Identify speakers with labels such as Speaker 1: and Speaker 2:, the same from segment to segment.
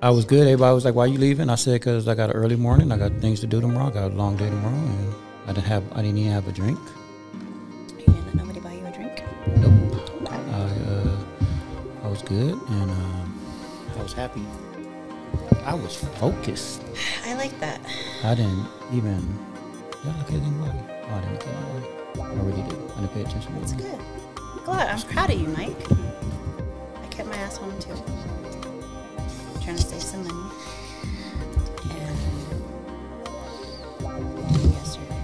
Speaker 1: I was good. Everybody was like, "Why you leaving?" I said, "Because I got an early morning. I got things to do tomorrow. I got a long day tomorrow, and I didn't have. I didn't even have a drink.
Speaker 2: You didn't let nobody buy you a drink?
Speaker 1: Nope. I uh, I was good, and um, I was happy. I was focused.
Speaker 2: I like that.
Speaker 1: I didn't even. Did I look at anybody? Oh, I didn't look at anybody. I really did. I didn't pay attention.
Speaker 2: That's good. Glad. I'm proud of you, Mike. I kept my ass home too. Trying to save some money. And yesterday,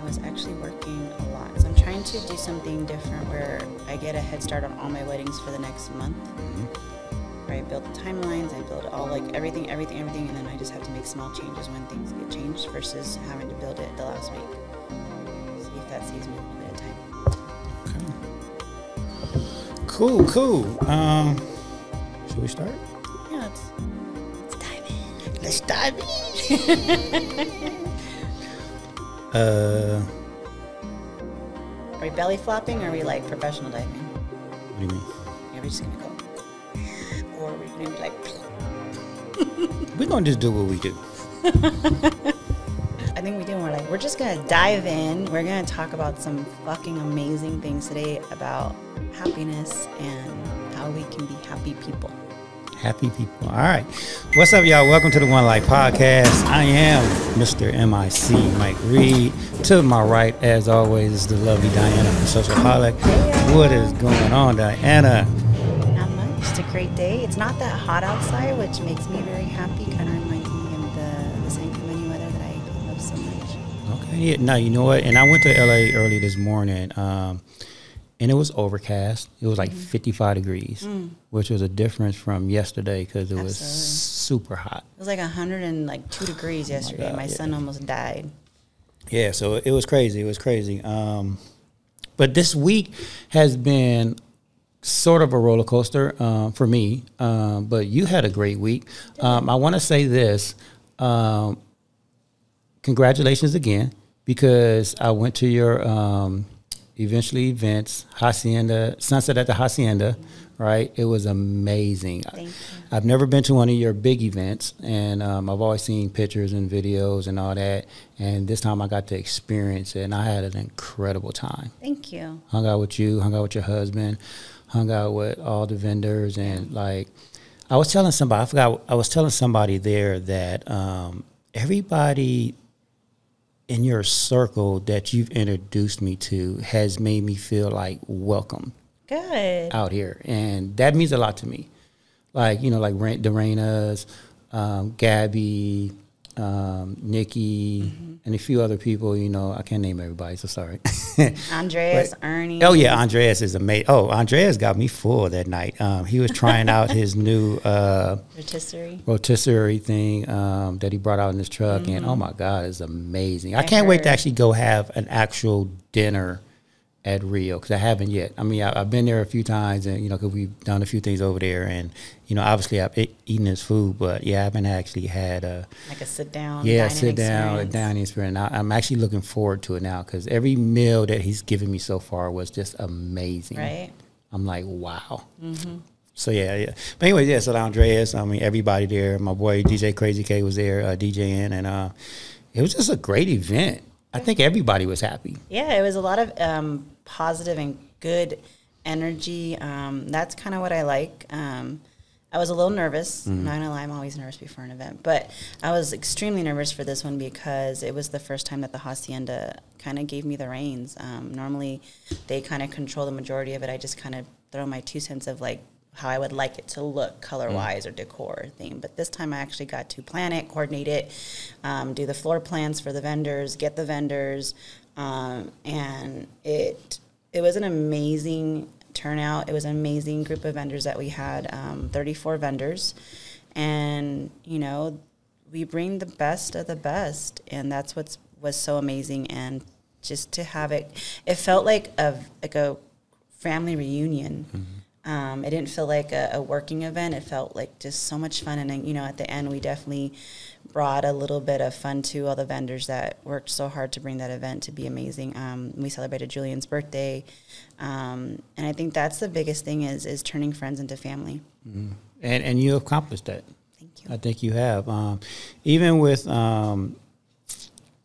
Speaker 2: I was actually working a lot. So I'm trying to do something different where I get a head start on all my weddings for the next month. Where I build the timelines, I build all like everything, everything, everything, and then I just have to make small changes when things get changed versus having to build it the last week. See if that saves me a little bit of time.
Speaker 1: Okay. Cool, cool. Um, should we start?
Speaker 2: Yeah, let's, let's dive in.
Speaker 1: Let's dive in. uh,
Speaker 2: Are we belly flopping or are we like professional diving?
Speaker 1: what do you mean?
Speaker 2: Are we just gonna go? Or are we gonna be like,
Speaker 1: We're gonna just do what we do.
Speaker 2: I think we do. We're like, we're just gonna dive in. We're gonna talk about some fucking amazing things today about happiness and how we can be happy people.
Speaker 1: Happy people. All right. What's up, y'all? Welcome to the One Life Podcast. I am Mr. MIC Mike Reed. To my right, as always, is the lovely Diana from Social Holic. What is going on, Diana?
Speaker 2: Not much. It's a great day. It's not that hot outside, which makes me very happy. Kind of reminds me of the, the San Clemente weather that I love so much.
Speaker 1: Okay. Yeah. No, you know what? And I went to LA early this morning, um, and it was overcast. It was like 55 degrees, which was a difference from yesterday because it was super hot.
Speaker 2: It was like 102 degrees yesterday.
Speaker 1: God,
Speaker 2: my
Speaker 1: yeah.
Speaker 2: son almost died.
Speaker 1: Yeah, so it was crazy. It was crazy. Um, but this week has been sort of a roller coaster uh, for me. Um, but you had a great week. Um, I want to say this. Um, congratulations again because I went to your um, eventually events, Hacienda, Sunset at the Hacienda, right? It was amazing.
Speaker 2: Thank you.
Speaker 1: I've never been to one of your big events, and um, I've always seen pictures and videos and all that. And this time I got to experience it, and I had an incredible time.
Speaker 2: Thank you.
Speaker 1: Hung out with you, hung out with your husband, hung out with all the vendors, and like I was telling somebody, I forgot, I was telling somebody there that um, everybody in your circle that you've introduced me to has made me feel like welcome
Speaker 2: Good.
Speaker 1: out here, and that means a lot to me. Like you know, like Dorena's, um, Gabby, um, Nikki, and a few other people. You know, I can't name everybody, so sorry.
Speaker 2: Andreas,
Speaker 1: But-
Speaker 2: Ernie.
Speaker 1: oh yeah, Andreas is amazing. Oh, Andreas got me full that night. Um, he was trying out his new uh,
Speaker 2: Rotisserie.
Speaker 1: rotisserie thing um, that he brought out in his truck, and oh my god, it's amazing. I,
Speaker 2: I
Speaker 1: can't wait to actually go have an actual dinner at Rio because I haven't yet. I mean, I, I've been there a few times, and you know, because we've done a few things over there, and you know, obviously I've eaten his food, but yeah, I haven't actually had a
Speaker 2: Like a sit down.
Speaker 1: yeah sit down a dining experience. I, I'm actually looking forward to it now because every meal that he's given me so far was just amazing.
Speaker 2: Right.
Speaker 1: I'm like, wow. So yeah, yeah. But anyway, yeah. So Andreas, I mean, everybody there. My boy DJ Crazy K was there uh, DJing, and uh, it was just a great event. I think everybody was happy.
Speaker 2: Yeah, it was a lot of um, positive and good energy. Um, that's kind of what I like. Um, I was a little nervous.
Speaker 1: Mm-hmm.
Speaker 2: Not gonna lie, I'm always nervous before an event, but I was extremely nervous for this one because it was the first time that the hacienda kind of gave me the reins. Um, normally, they kind of control the majority of it. I just kind of throw my two cents of like how I would like it to look color wise or decor thing. But this time I actually got to plan it, coordinate it, um, do the floor plans for the vendors, get the vendors, um, and it it was an amazing turnout. It was an amazing group of vendors that we had, um, 34 vendors, and you know we bring the best of the best, and that's what was so amazing. And just to have it, it felt like a like a family reunion. Um, it didn't feel like a, a, working event. It felt like just so much fun. And, you know, at the end, we definitely brought a little bit of fun to all the vendors that worked so hard to bring that event to be amazing. Um, we celebrated Julian's birthday. Um, and I think that's the biggest thing is, is turning friends into family.
Speaker 1: Mm-hmm. And, and you accomplished that.
Speaker 2: Thank you.
Speaker 1: I think you have. Um, even with, um,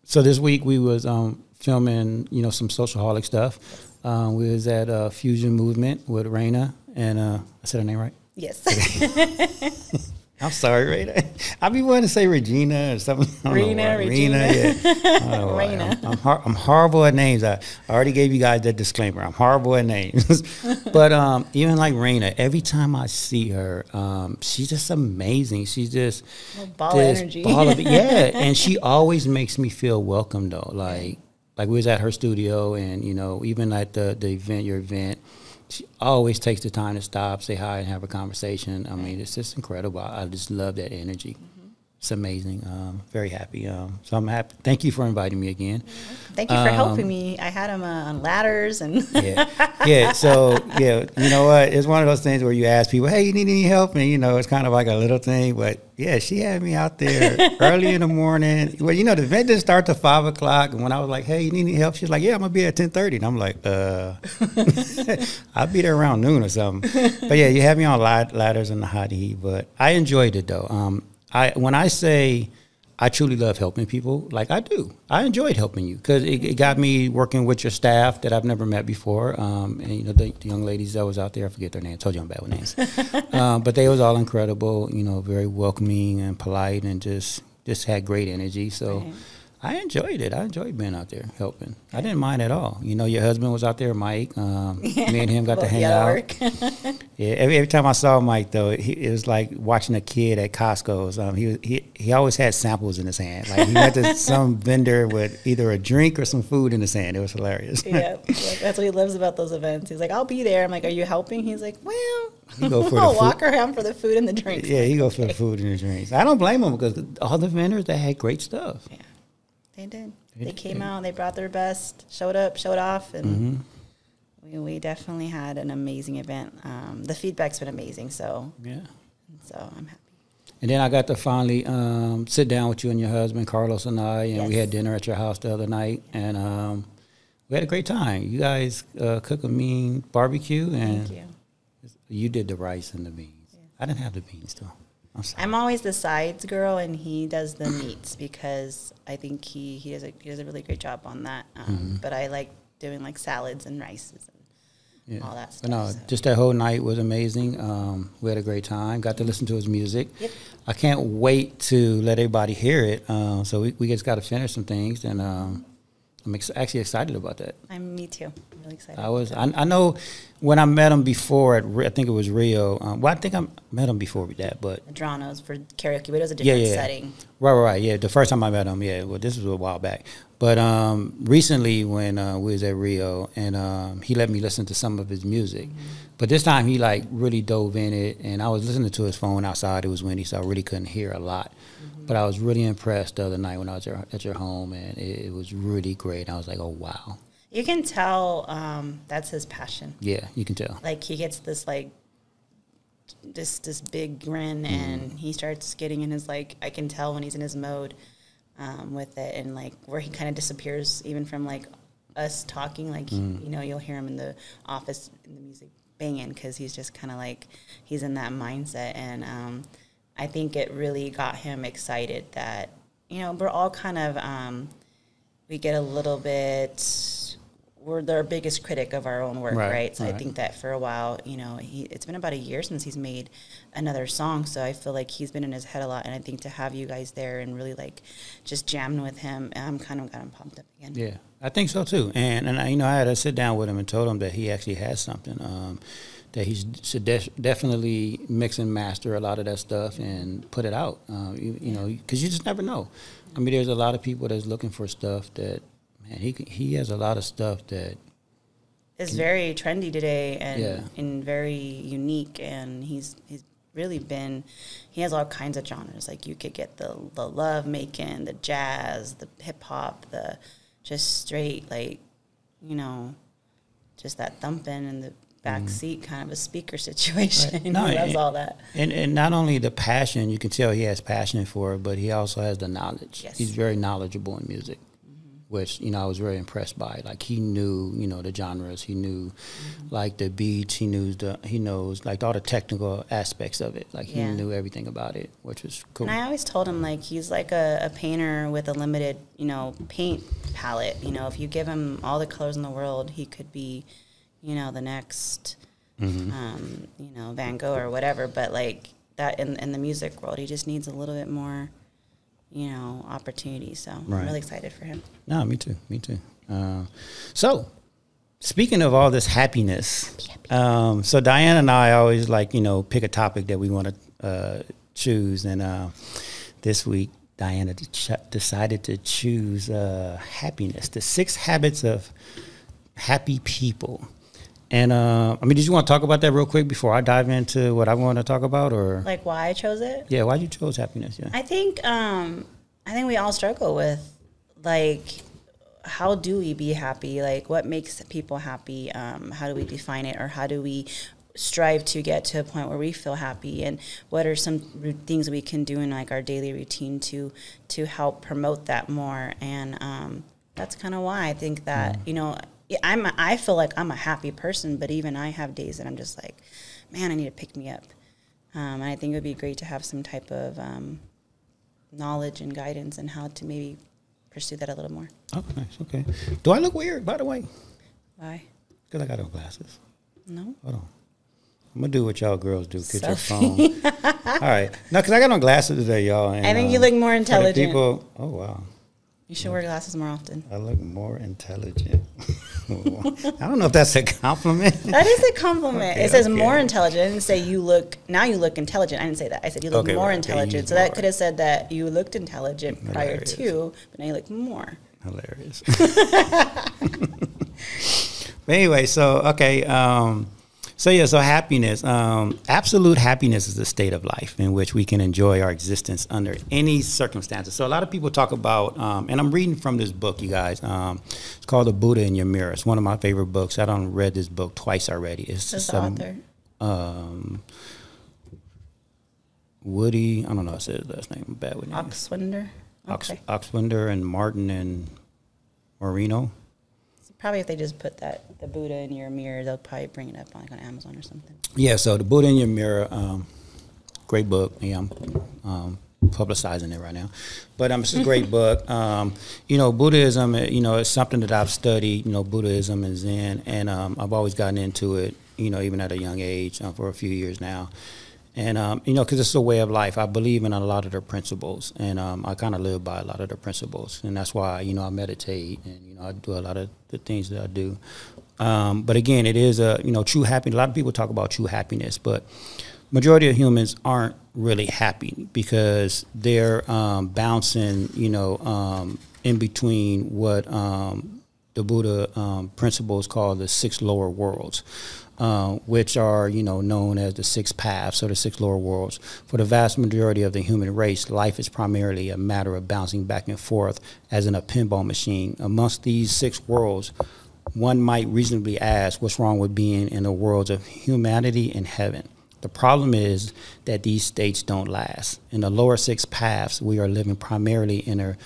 Speaker 1: so this week we was um, filming, you know, some social holic stuff. Um, we was at uh, Fusion Movement with Raina, and uh, I said her name right.
Speaker 2: Yes.
Speaker 1: I'm sorry, Raina. I be wanting to say Regina or something.
Speaker 2: Rena, Regina.
Speaker 1: yeah. Raina. I'm, I'm, hor- I'm, horrible at names. I, I already gave you guys that disclaimer. I'm horrible at names. but um, even like Raina, every time I see her, um, she's just amazing. She's just
Speaker 2: well, ball this energy.
Speaker 1: Ball of, yeah, and she always makes me feel welcome though. Like like we was at her studio, and you know, even at the the event, your event she always takes the time to stop, say hi, and have a conversation. I mean, it's just incredible. I just love that energy. Mm-hmm. It's amazing. Um, very happy. Um, so I'm happy. Thank you for inviting me again.
Speaker 2: Thank you for um, helping me. I had him uh, on ladders and
Speaker 1: yeah, yeah. So yeah, you know what? It's one of those things where you ask people, "Hey, you need any help?" And you know, it's kind of like a little thing, but yeah, she had me out there early in the morning. Well, you know, the event didn't start till five o'clock, and when I was like, "Hey, you need any help?" She's like, "Yeah, I'm gonna be at ten 30. and I'm like, "Uh, I'll be there around noon or something." But yeah, you had me on ladders in the hot heat, but I enjoyed it though. Um, I when I say I truly love helping people, like I do, I enjoyed helping you because it, it, got me working with your staff that I've never met before, um, and you know the, the, young ladies that was out there. I forget their names. Told you I'm bad with names, um, but they was all incredible. You know, very welcoming and polite, and just just had great energy. So. Right I enjoyed it. I enjoyed being out there helping. I didn't mind at all. You know, your husband was out there, Mike. Um, me and him got to hang out. yeah, every, every time I saw Mike though, he, it was like watching a kid at Costco's. Um, he he he always had samples in his hand. Like he went to some vendor with either a drink or some food in his hand. It was hilarious.
Speaker 2: yeah, that's what he loves about those events. He's like, "I'll be there." I'm like, "Are you helping?" He's like, "Well."
Speaker 1: He go for
Speaker 2: I'll
Speaker 1: the
Speaker 2: walk around for the food and the drinks.
Speaker 1: Yeah, he go for the food and the drinks. I don't blame him because all the vendors they had great stuff.
Speaker 2: Yeah. They did. They, they came out. They brought their best. Showed up. Showed off. And mm-hmm. we, we definitely had an amazing event. Um, the feedback's been amazing. So
Speaker 1: yeah.
Speaker 2: So I'm happy.
Speaker 1: And then I got to finally um, sit down with you and your husband, Carlos and I, and yes. we had dinner at your house the other night, and um, we had a great time. You guys uh, cook a mean barbecue, and
Speaker 2: you.
Speaker 1: you. did the rice and the beans. Yeah. I didn't have the beans though.
Speaker 2: I'm always the sides girl, and he does the meats because I think he he does a he does a really great job on that. Um, mm-hmm. But I like doing like salads and rices and yeah. all that stuff.
Speaker 1: But no, so. just that whole night was amazing. Um, we had a great time. Got to listen to his music.
Speaker 2: Yep.
Speaker 1: I can't wait to let everybody hear it. Uh, so we we just got to finish some things and. Um, I'm ex- actually excited about that.
Speaker 2: I'm me too. I'm really excited.
Speaker 1: I was. I, I, know when I met him before at I think it was Rio. Um, well, I think I met him before that, but
Speaker 2: Adrano's for karaoke, but it was a different
Speaker 1: yeah, yeah.
Speaker 2: setting.
Speaker 1: Right, right, right. Yeah, the first time I met him, yeah. Well, this was a while back, but um, recently when uh, we was at Rio, and um, he let me listen to some of his music. Mm-hmm. But this time he like really dove in it, and I was listening to his phone outside. It was windy, so I really couldn't hear a lot. But I was really impressed the other night when I was at your home, and it, it was really great. I was like, oh wow.
Speaker 2: You can tell um, that's his passion.
Speaker 1: Yeah, you can tell.
Speaker 2: Like he gets this like this this big grin, mm. and he starts getting in his like I can tell when he's in his mode um, with it, and like where he kind of disappears even from like us talking. Like mm. you know, you'll hear him in the office in the music banging because he's just kind of like he's in that mindset and. Um, I think it really got him excited that you know we're all kind of um, we get a little bit we're their biggest critic of our own work, right? right? So right. I think that for a while, you know, he it's been about a year since he's made another song, so I feel like he's been in his head a lot, and I think to have you guys there and really like just jamming with him, I'm kind of got him pumped up again.
Speaker 1: Yeah, I think so too, and and I, you know I had to sit down with him and told him that he actually has something. Um, that he should de- definitely mix and master a lot of that stuff and put it out. Uh, you, you know, because you just never know. I mean, there's a lot of people that's looking for stuff that, man, he he has a lot of stuff that
Speaker 2: is very trendy today and yeah. and very unique. And he's he's really been he has all kinds of genres. Like you could get the the love making, the jazz, the hip hop, the just straight like you know, just that thumping and the back mm-hmm. seat, kind of a speaker situation.
Speaker 1: Right.
Speaker 2: he
Speaker 1: No,
Speaker 2: loves
Speaker 1: and-
Speaker 2: all that.
Speaker 1: And and not only the passion, you can tell he has passion for it, but he also has the knowledge.
Speaker 2: Yes.
Speaker 1: He's very knowledgeable in music, mm-hmm. which you know I was very impressed by. Like he knew, you know, the genres. He knew, mm-hmm. like the beats. He knew the he knows like all the technical aspects of it. Like he
Speaker 2: Yeah.
Speaker 1: knew everything about it, which was cool.
Speaker 2: And I always told him like he's like a, a painter with a limited, you know, paint palette. You know, if you give him all the colors in the world, he could be, you know, the next,
Speaker 1: Mm-hmm.
Speaker 2: um, you know, Van Gogh or whatever. But like that in in the music world, he just needs a little bit more, you know, opportunity. So
Speaker 1: Right.
Speaker 2: I'm really excited for him.
Speaker 1: No, me too. Me too. Uh, so, speaking of all this happiness, um, so Diana and I always like you know pick a topic that we want to uh, choose, and uh, this week Diana ch- decided to choose uh, happiness, the six habits of happy people. And uh, I mean, did you want to talk about that real quick before I dive into what I want to talk about, or
Speaker 2: Like why I chose it.
Speaker 1: yeah, why you chose happiness? Yeah.
Speaker 2: I think um, I think we all struggle with like how do we be happy? Like what makes people happy? Um, how do we define it, or how do we strive to get to a point where we feel happy? And what are some things we can do in like our daily routine to to help promote that more? And um, that's kind of why I think that you know. I'm. I feel like I'm a happy person, but even I have days that I'm just like, man, I need to pick me up. Um, and I think it would be great to have some type of um, knowledge and guidance and how to maybe pursue that a little more.
Speaker 1: Oh, nice. Okay. Do I look weird, by the way?
Speaker 2: Why?
Speaker 1: Because I got no glasses.
Speaker 2: No.
Speaker 1: Hold on. I'm gonna do what y'all girls do. Get your phone. All right. No, because I got no glasses today, y'all. And,
Speaker 2: I think you
Speaker 1: um,
Speaker 2: look more intelligent.
Speaker 1: People. Oh wow.
Speaker 2: You should wear glasses more often.
Speaker 1: I look more intelligent. I don't know if that's a compliment.
Speaker 2: That is a compliment.
Speaker 1: Okay,
Speaker 2: it says
Speaker 1: okay.
Speaker 2: more intelligent. I didn't say you look now you look intelligent. I didn't say that. I said you look
Speaker 1: Okay,
Speaker 2: more intelligent. so that could have said that you looked intelligent prior
Speaker 1: Hilarious.
Speaker 2: to, but now you look more.
Speaker 1: Hilarious. but anyway, so okay, um, so yeah, so happiness, um, absolute happiness is a state of life in which we can enjoy our existence under any circumstances. So a lot of people talk about, um, and I'm reading from this book, you guys. Um, it's called The Buddha in Your Mirror. It's one of my favorite books. I don't read this book twice already. It's
Speaker 2: Who's the author?
Speaker 1: um, Woody. I don't know. how to say his last name. I'm bad with names.
Speaker 2: Hochswender.
Speaker 1: Ox, Oxwinder and Martin and Marino.
Speaker 2: Probably if they just put that the Buddha in your mirror, they'll probably bring it up on, like on Amazon or something.
Speaker 1: Yeah, so the Buddha in Your Mirror, um, great book. Yeah, I'm um, publicizing it right now, but um, it's a great book. Um, you know, Buddhism, uh, you know, it's something that I've studied. You know, Buddhism and Zen, and um, I've always gotten into it. You know, even at a young age, uh, for a few years now. And um, you know, because it's a way of life. I believe in a lot of their principles, and um, I kind of live by a lot of their principles, and that's why you know I meditate, and you know I do a lot of the things that I do. Um, but again, it is a you know true happiness. A lot of people talk about true happiness, but majority of humans aren't really happy because they're um, bouncing, you know, um, in between what um, the Buddha principles call the six lower worlds, uh, which are, you know, known as the six paths or the six lower worlds. For the vast majority of the human race, life is primarily a matter of bouncing back and forth as in a pinball machine. Amongst these six worlds, one might reasonably ask what's wrong with being in the worlds of humanity and heaven. The problem is that these states don't last. In the lower six paths, we are living primarily in a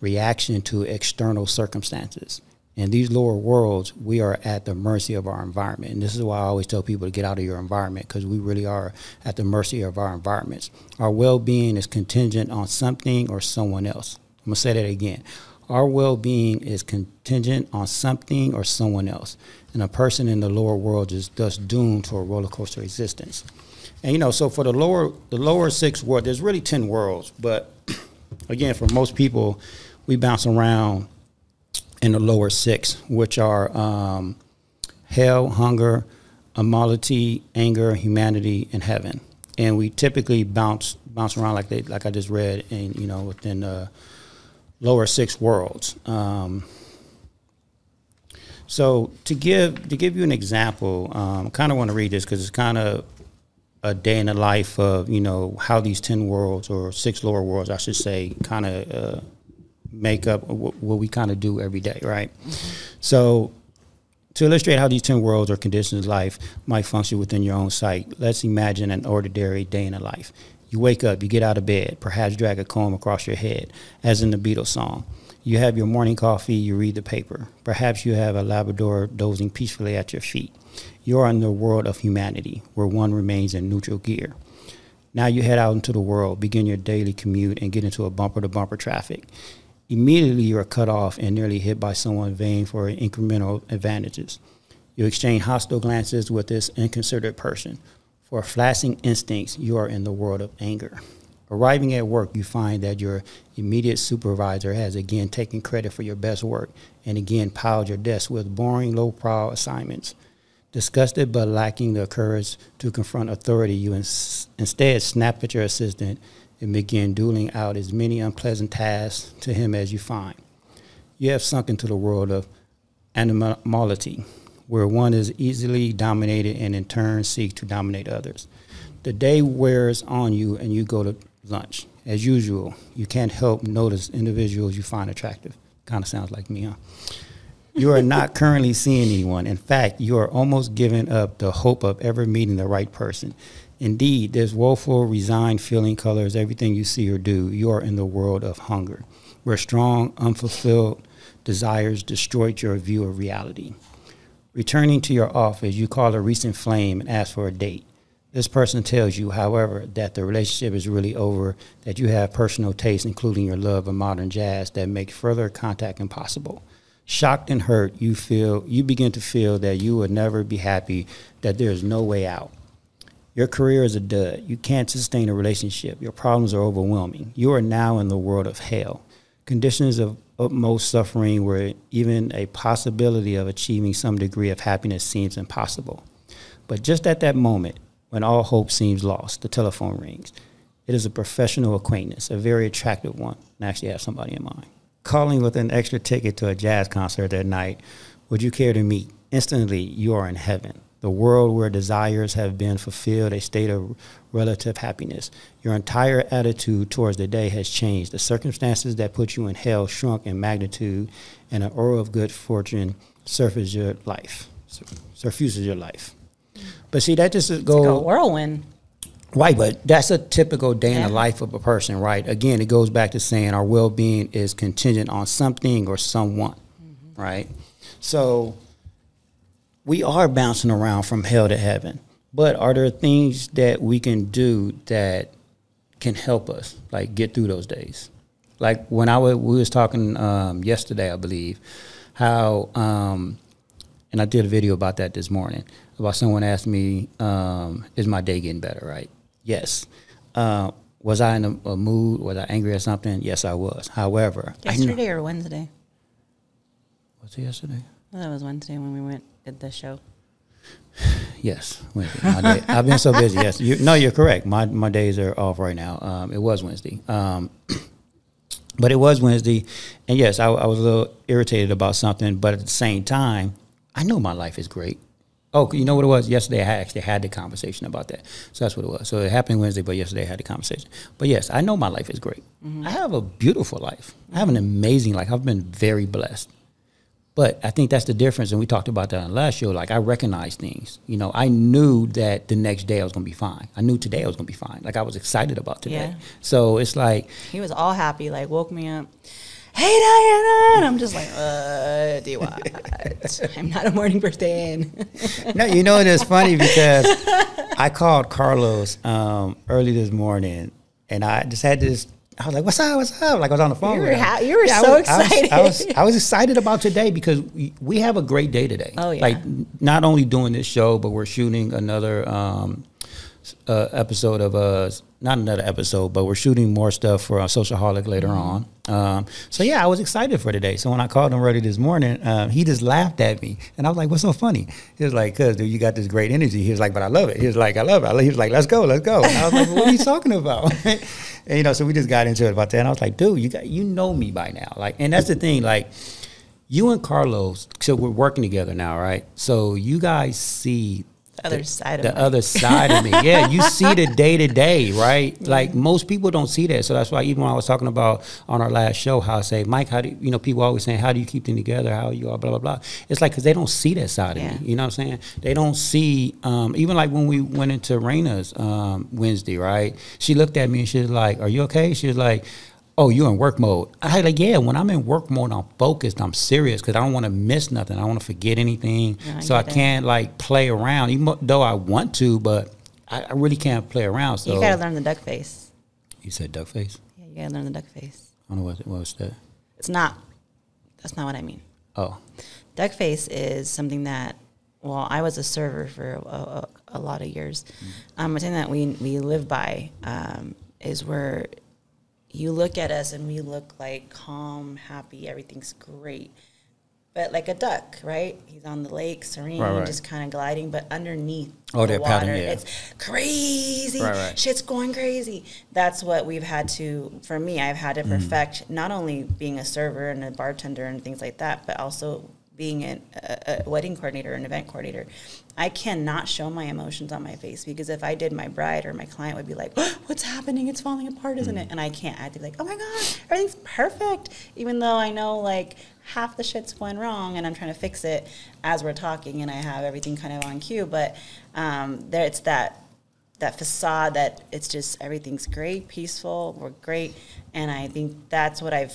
Speaker 1: reaction to external circumstances. In these lower worlds, we are at the mercy of our environment. And this is why I always tell people to get out of your environment because we really are at the mercy of our environments. Our well being is contingent on something or someone else. I'm going to say that again. Our well being is contingent on something or someone else. And a person in the lower world is thus doomed to a roller coaster existence. And you know, so for the lower the lower six world, there's really ten worlds, but again, for most people, we bounce around in the lower six, which are um, hell, hunger, animality, anger, humanity, and heaven. And we typically bounce bounce around like they like I just read, and you know, within the lower six worlds. Um, so to give to give you an example, um, I kind of want to read this because it's kind of a day in the life of you know how these ten worlds or six lower worlds, I should say, kind of uh, make up what, what we kind of do every day, right? So To illustrate how these 10 worlds or conditions of life might function within your own sight, let's imagine an ordinary day in a life. You wake up, you get out of bed, perhaps drag a comb across your head, as in the Beatles song. You have your morning coffee, you read the paper. Perhaps you have a Labrador dozing peacefully at your feet. You are in the world of humanity, where one remains in neutral gear. Now you head out into the world, begin your daily commute, and get into a bumper to bumper traffic. Immediately, you are cut off and nearly hit by someone vying for incremental advantages. You exchange hostile glances with this inconsiderate person. For flashing instincts, you are in the world of anger. Arriving at work, you find that your immediate supervisor has again taken credit for your best work and again piled your desk with boring, low profile assignments. Disgusted but lacking the courage to confront authority, you ins- instead snap at your assistant and begin dueling out as many unpleasant tasks to him as you find. You have sunk into the world of animality, where one is easily dominated and in turn seeks to dominate others. The day wears on you and you go to lunch. As usual, you can't help notice individuals you find attractive. Kind of sounds like me, huh? You are not currently seeing anyone. In fact, you are almost giving up the hope of ever meeting the right person. Indeed, this woeful, resigned feeling colors everything you see or do. You are in the world of hunger, where strong, unfulfilled desires destroyed your view of reality. Returning to your office, you call a recent flame and ask for a date. This person tells you, however, that the relationship is really over, that you have personal tastes, including your love of modern jazz, that make further contact impossible. Shocked and hurt, you feel you begin to feel that you will never be happy, that there is no way out. Your career is a dud. You can't sustain a relationship. Your problems are overwhelming. You are now in the world of hell. Conditions of utmost suffering where even a possibility of achieving some degree of happiness seems impossible. But just at that moment, when all hope seems lost, the telephone rings. It is a professional acquaintance, a very attractive one, and I actually have somebody in mind calling with an extra ticket to a jazz concert that night, would you care to meet? Instantly, you are in heaven, the world where desires have been fulfilled, a state of relative happiness. Your entire attitude towards the day has changed. The circumstances that put you in hell shrunk in magnitude, and an aura of good fortune surfaces your life. Surfuses your life. But see, that just goes.
Speaker 2: Like a whirlwind.
Speaker 1: Right, but that's a typical day in the life of a person, right? Again, it goes back to saying our well being is contingent on something or someone, mm-hmm. right? So we are bouncing around from hell to heaven. But are there things that we can do that can help us, like get through those days? Like when I was, we was talking um, yesterday, I believe, how, um, and I did a video about that this morning, about someone asked me, um, is my day getting better, right? Yes. Uh, was I in a, a, mood? Was I angry or something? Yes, I was. However,
Speaker 2: yesterday or Wednesday?
Speaker 1: Was it yesterday?
Speaker 2: Well, that was Wednesday when we went did the show.
Speaker 1: yes, Wednesday. I've been so busy. Yes, you, no, you're correct. My my days are off right now. Um, it was Wednesday, um, but it was Wednesday, and yes, I, I was a little irritated about something. But at the same time, I know my life is great. Oh, you know what it was? Yesterday, I actually had the conversation about that. So that's what it was. So it happened Wednesday, but yesterday I had the conversation. But yes, I know my life is great. Mm-hmm. I have a beautiful life. I have an amazing life. I've been very blessed. But I think that's the difference, and we talked about that on the last show. Like I recognize things. You know, I knew that the next day I was gonna be fine. I knew today I was gonna be fine. Like I was excited about today. Yeah. So it's like
Speaker 2: he was all happy. Like woke me up hey Diana, and I'm just like, uh, do what? I'm not a morning person.
Speaker 1: no, you know it is funny because I called Carlos um, early this morning, and I just had this. I was like, "What's up? What's up?" Like I was on the phone.
Speaker 2: You
Speaker 1: were,
Speaker 2: ha- you were yeah, so
Speaker 1: I
Speaker 2: was, excited.
Speaker 1: I was, I was, I was excited about today because we, we have a great day today.
Speaker 2: Oh yeah!
Speaker 1: Like not only doing this show, but we're shooting another um, uh, episode of uh, not another episode, but we're shooting more stuff for our social Socialholic later mm-hmm. on. Um, so yeah, I was excited for today. So when I called him early this morning, uh, he just laughed at me, and I was like, "What's so funny?" He was like, "Cause dude, you got this great energy." He was like, "But I love it." He was like, "I love it." He was like, "Let's go, let's go." And I was like, "What are you talking about?" and you know, so we just got into it about that. And I was like, "Dude, you got you know me by now." Like, and that's the thing, like. You and Carlos, so we're working together now, right? So you guys see
Speaker 2: other side of
Speaker 1: the
Speaker 2: Mike.
Speaker 1: other side of me. Yeah, you see the day to day, right? Like most people don't see that. So that's why even when I was talking about on our last show, how I say, Mike, how do you, you know people always saying, how do you keep them together? How you are, blah blah blah. It's like because they don't see that side
Speaker 2: Yeah.
Speaker 1: of me. You know what I'm saying? They don't see um, even like when we went into Raina's um, Wednesday, right? She looked at me and she was like, "Are you okay?" She was like. Oh, you're in work mode. I like, yeah. When I'm in work mode, I'm focused. I'm serious because I don't want to miss nothing. I don't want to forget anything.
Speaker 2: I
Speaker 1: so I can't like play around, even though I want to, but I, I really can't play around. So
Speaker 2: you gotta learn the duck face.
Speaker 1: You said duck face.
Speaker 2: Yeah, you gotta learn the duck face.
Speaker 1: I don't know what what was that.
Speaker 2: It's not. That's not what I mean.
Speaker 1: Oh,
Speaker 2: Duck face is something that. Well, I was a server for a, a, a lot of years. Um, a thing that we we live by um, is where you look at us and we look like calm, happy, everything's great. But like a duck, right? He's on the lake, serene,
Speaker 1: Right, right.
Speaker 2: just kind of gliding. But underneath
Speaker 1: Oh,
Speaker 2: the water,
Speaker 1: paddling, yeah.
Speaker 2: it's crazy.
Speaker 1: Right.
Speaker 2: Shit's going crazy. That's what we've had to. For me, I've had to
Speaker 1: Mm-hmm.
Speaker 2: perfect not only being a server and a bartender and things like that, but also being an, a, a wedding coordinator and event coordinator. I cannot show my emotions on my face because if I did, my bride or my client would be like, "What's happening? It's falling apart, isn't
Speaker 1: Mm.
Speaker 2: it?" And I can't. I have to be like, "Oh my god, everything's perfect," even though I know like half the shit's going wrong and I'm trying to fix it as we're talking and I have everything kind of on cue. But um, there, it's that that facade that it's just everything's great, peaceful, we're great, and I think that's what I've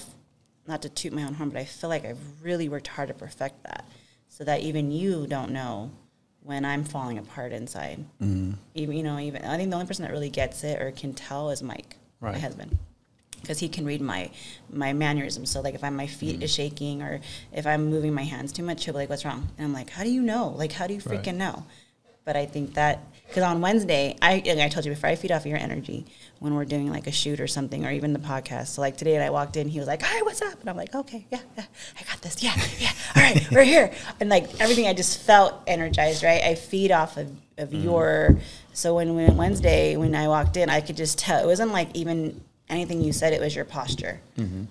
Speaker 2: not to toot my own horn, but I feel like I've really worked hard to perfect that, so that even you don't know when I'm falling apart inside.
Speaker 1: Mm-hmm.
Speaker 2: Even you know, even I think the only person that really gets it or can tell is Mike, my husband because he can read my my mannerisms. So like if I'm my feet is shaking or if I'm moving my hands too much, he'll be like, "What's wrong?" And I'm like, "How do you know? Like, how do you
Speaker 1: Right.
Speaker 2: freaking know?" But I think that because on Wednesday, I like I told you before, I feed off your energy when we're doing like a shoot or something or even the podcast. So like today, I walked in, he was like, "Hi, what's up?" And I'm like, "Okay, yeah, yeah, I got this. Yeah, yeah, all right, we're here." And like everything, I just felt energized. Right, I feed off of of mm-hmm. your. So when, when Wednesday, when I walked in, I could just tell it wasn't like even anything you said. It was your posture. Mm-hmm.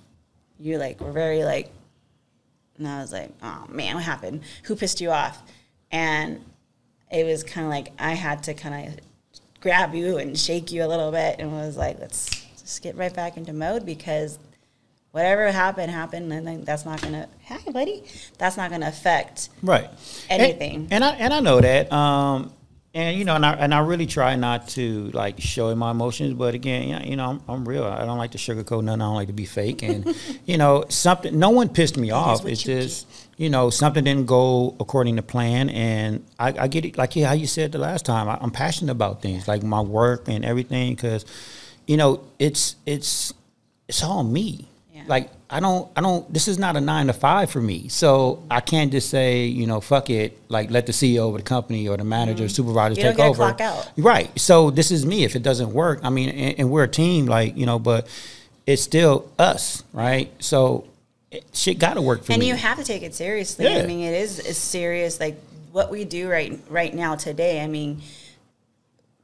Speaker 2: You like were very like, and I was like, "Oh man, what happened? Who pissed you off?" And it was kind of like I had to kind of grab you and shake you a little bit, and was like, "Let's just get right back into mode because." Whatever happened, happened, and then that's not gonna. hey buddy. That's not gonna affect
Speaker 1: right.
Speaker 2: anything.
Speaker 1: And, and I and I know that. Um, and you know, and I and I really try not to like show my emotions, but again, you know, I'm, I'm real. I don't like to sugarcoat nothing. I don't like to be fake. And you know, something. No one pissed me off. It's just you know something didn't go according to plan, and I, I get it. Like yeah, how you said the last time. I, I'm passionate about things like my work and everything because you know it's it's it's all me.
Speaker 2: Yeah.
Speaker 1: Like I don't I don't this is not a nine to five for me. So I can't just say, you know, fuck it, like let the CEO of the company or the manager, supervisor
Speaker 2: Mm-hmm. You don't
Speaker 1: take over.
Speaker 2: clock out.
Speaker 1: Right. So this is me. If it doesn't work, I mean and, and we're a team, like, you know, but it's still us, right? So it, shit gotta work for
Speaker 2: and
Speaker 1: me.
Speaker 2: And you have to take it seriously.
Speaker 1: Yeah.
Speaker 2: I mean, it is is serious. Like what we do right right now today. I mean,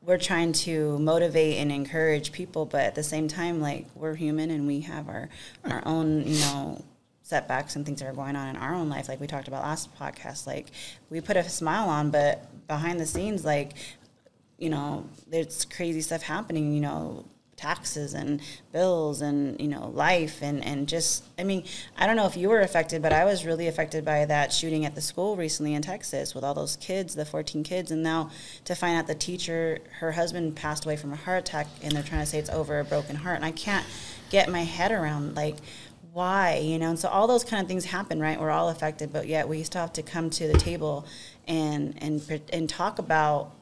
Speaker 2: we're trying to motivate and encourage people, but at the same time, like we're human and we have our our own, you know, setbacks and things that are going on in our own life. Like we talked about last podcast. Like we put a smile on, but behind the scenes, like you know, there's crazy stuff happening. You know, taxes and bills and you know life and and just i mean i don't know if you were affected but i was really affected by that shooting at the school recently in texas with all those kids the 14 kids and now to find out the teacher her husband passed away from a heart attack and they're trying to say it's over a broken heart and i can't get my head around like why you know? And so all those kind of things happen right? We're all affected but yet we still have to come to the table and and and talk about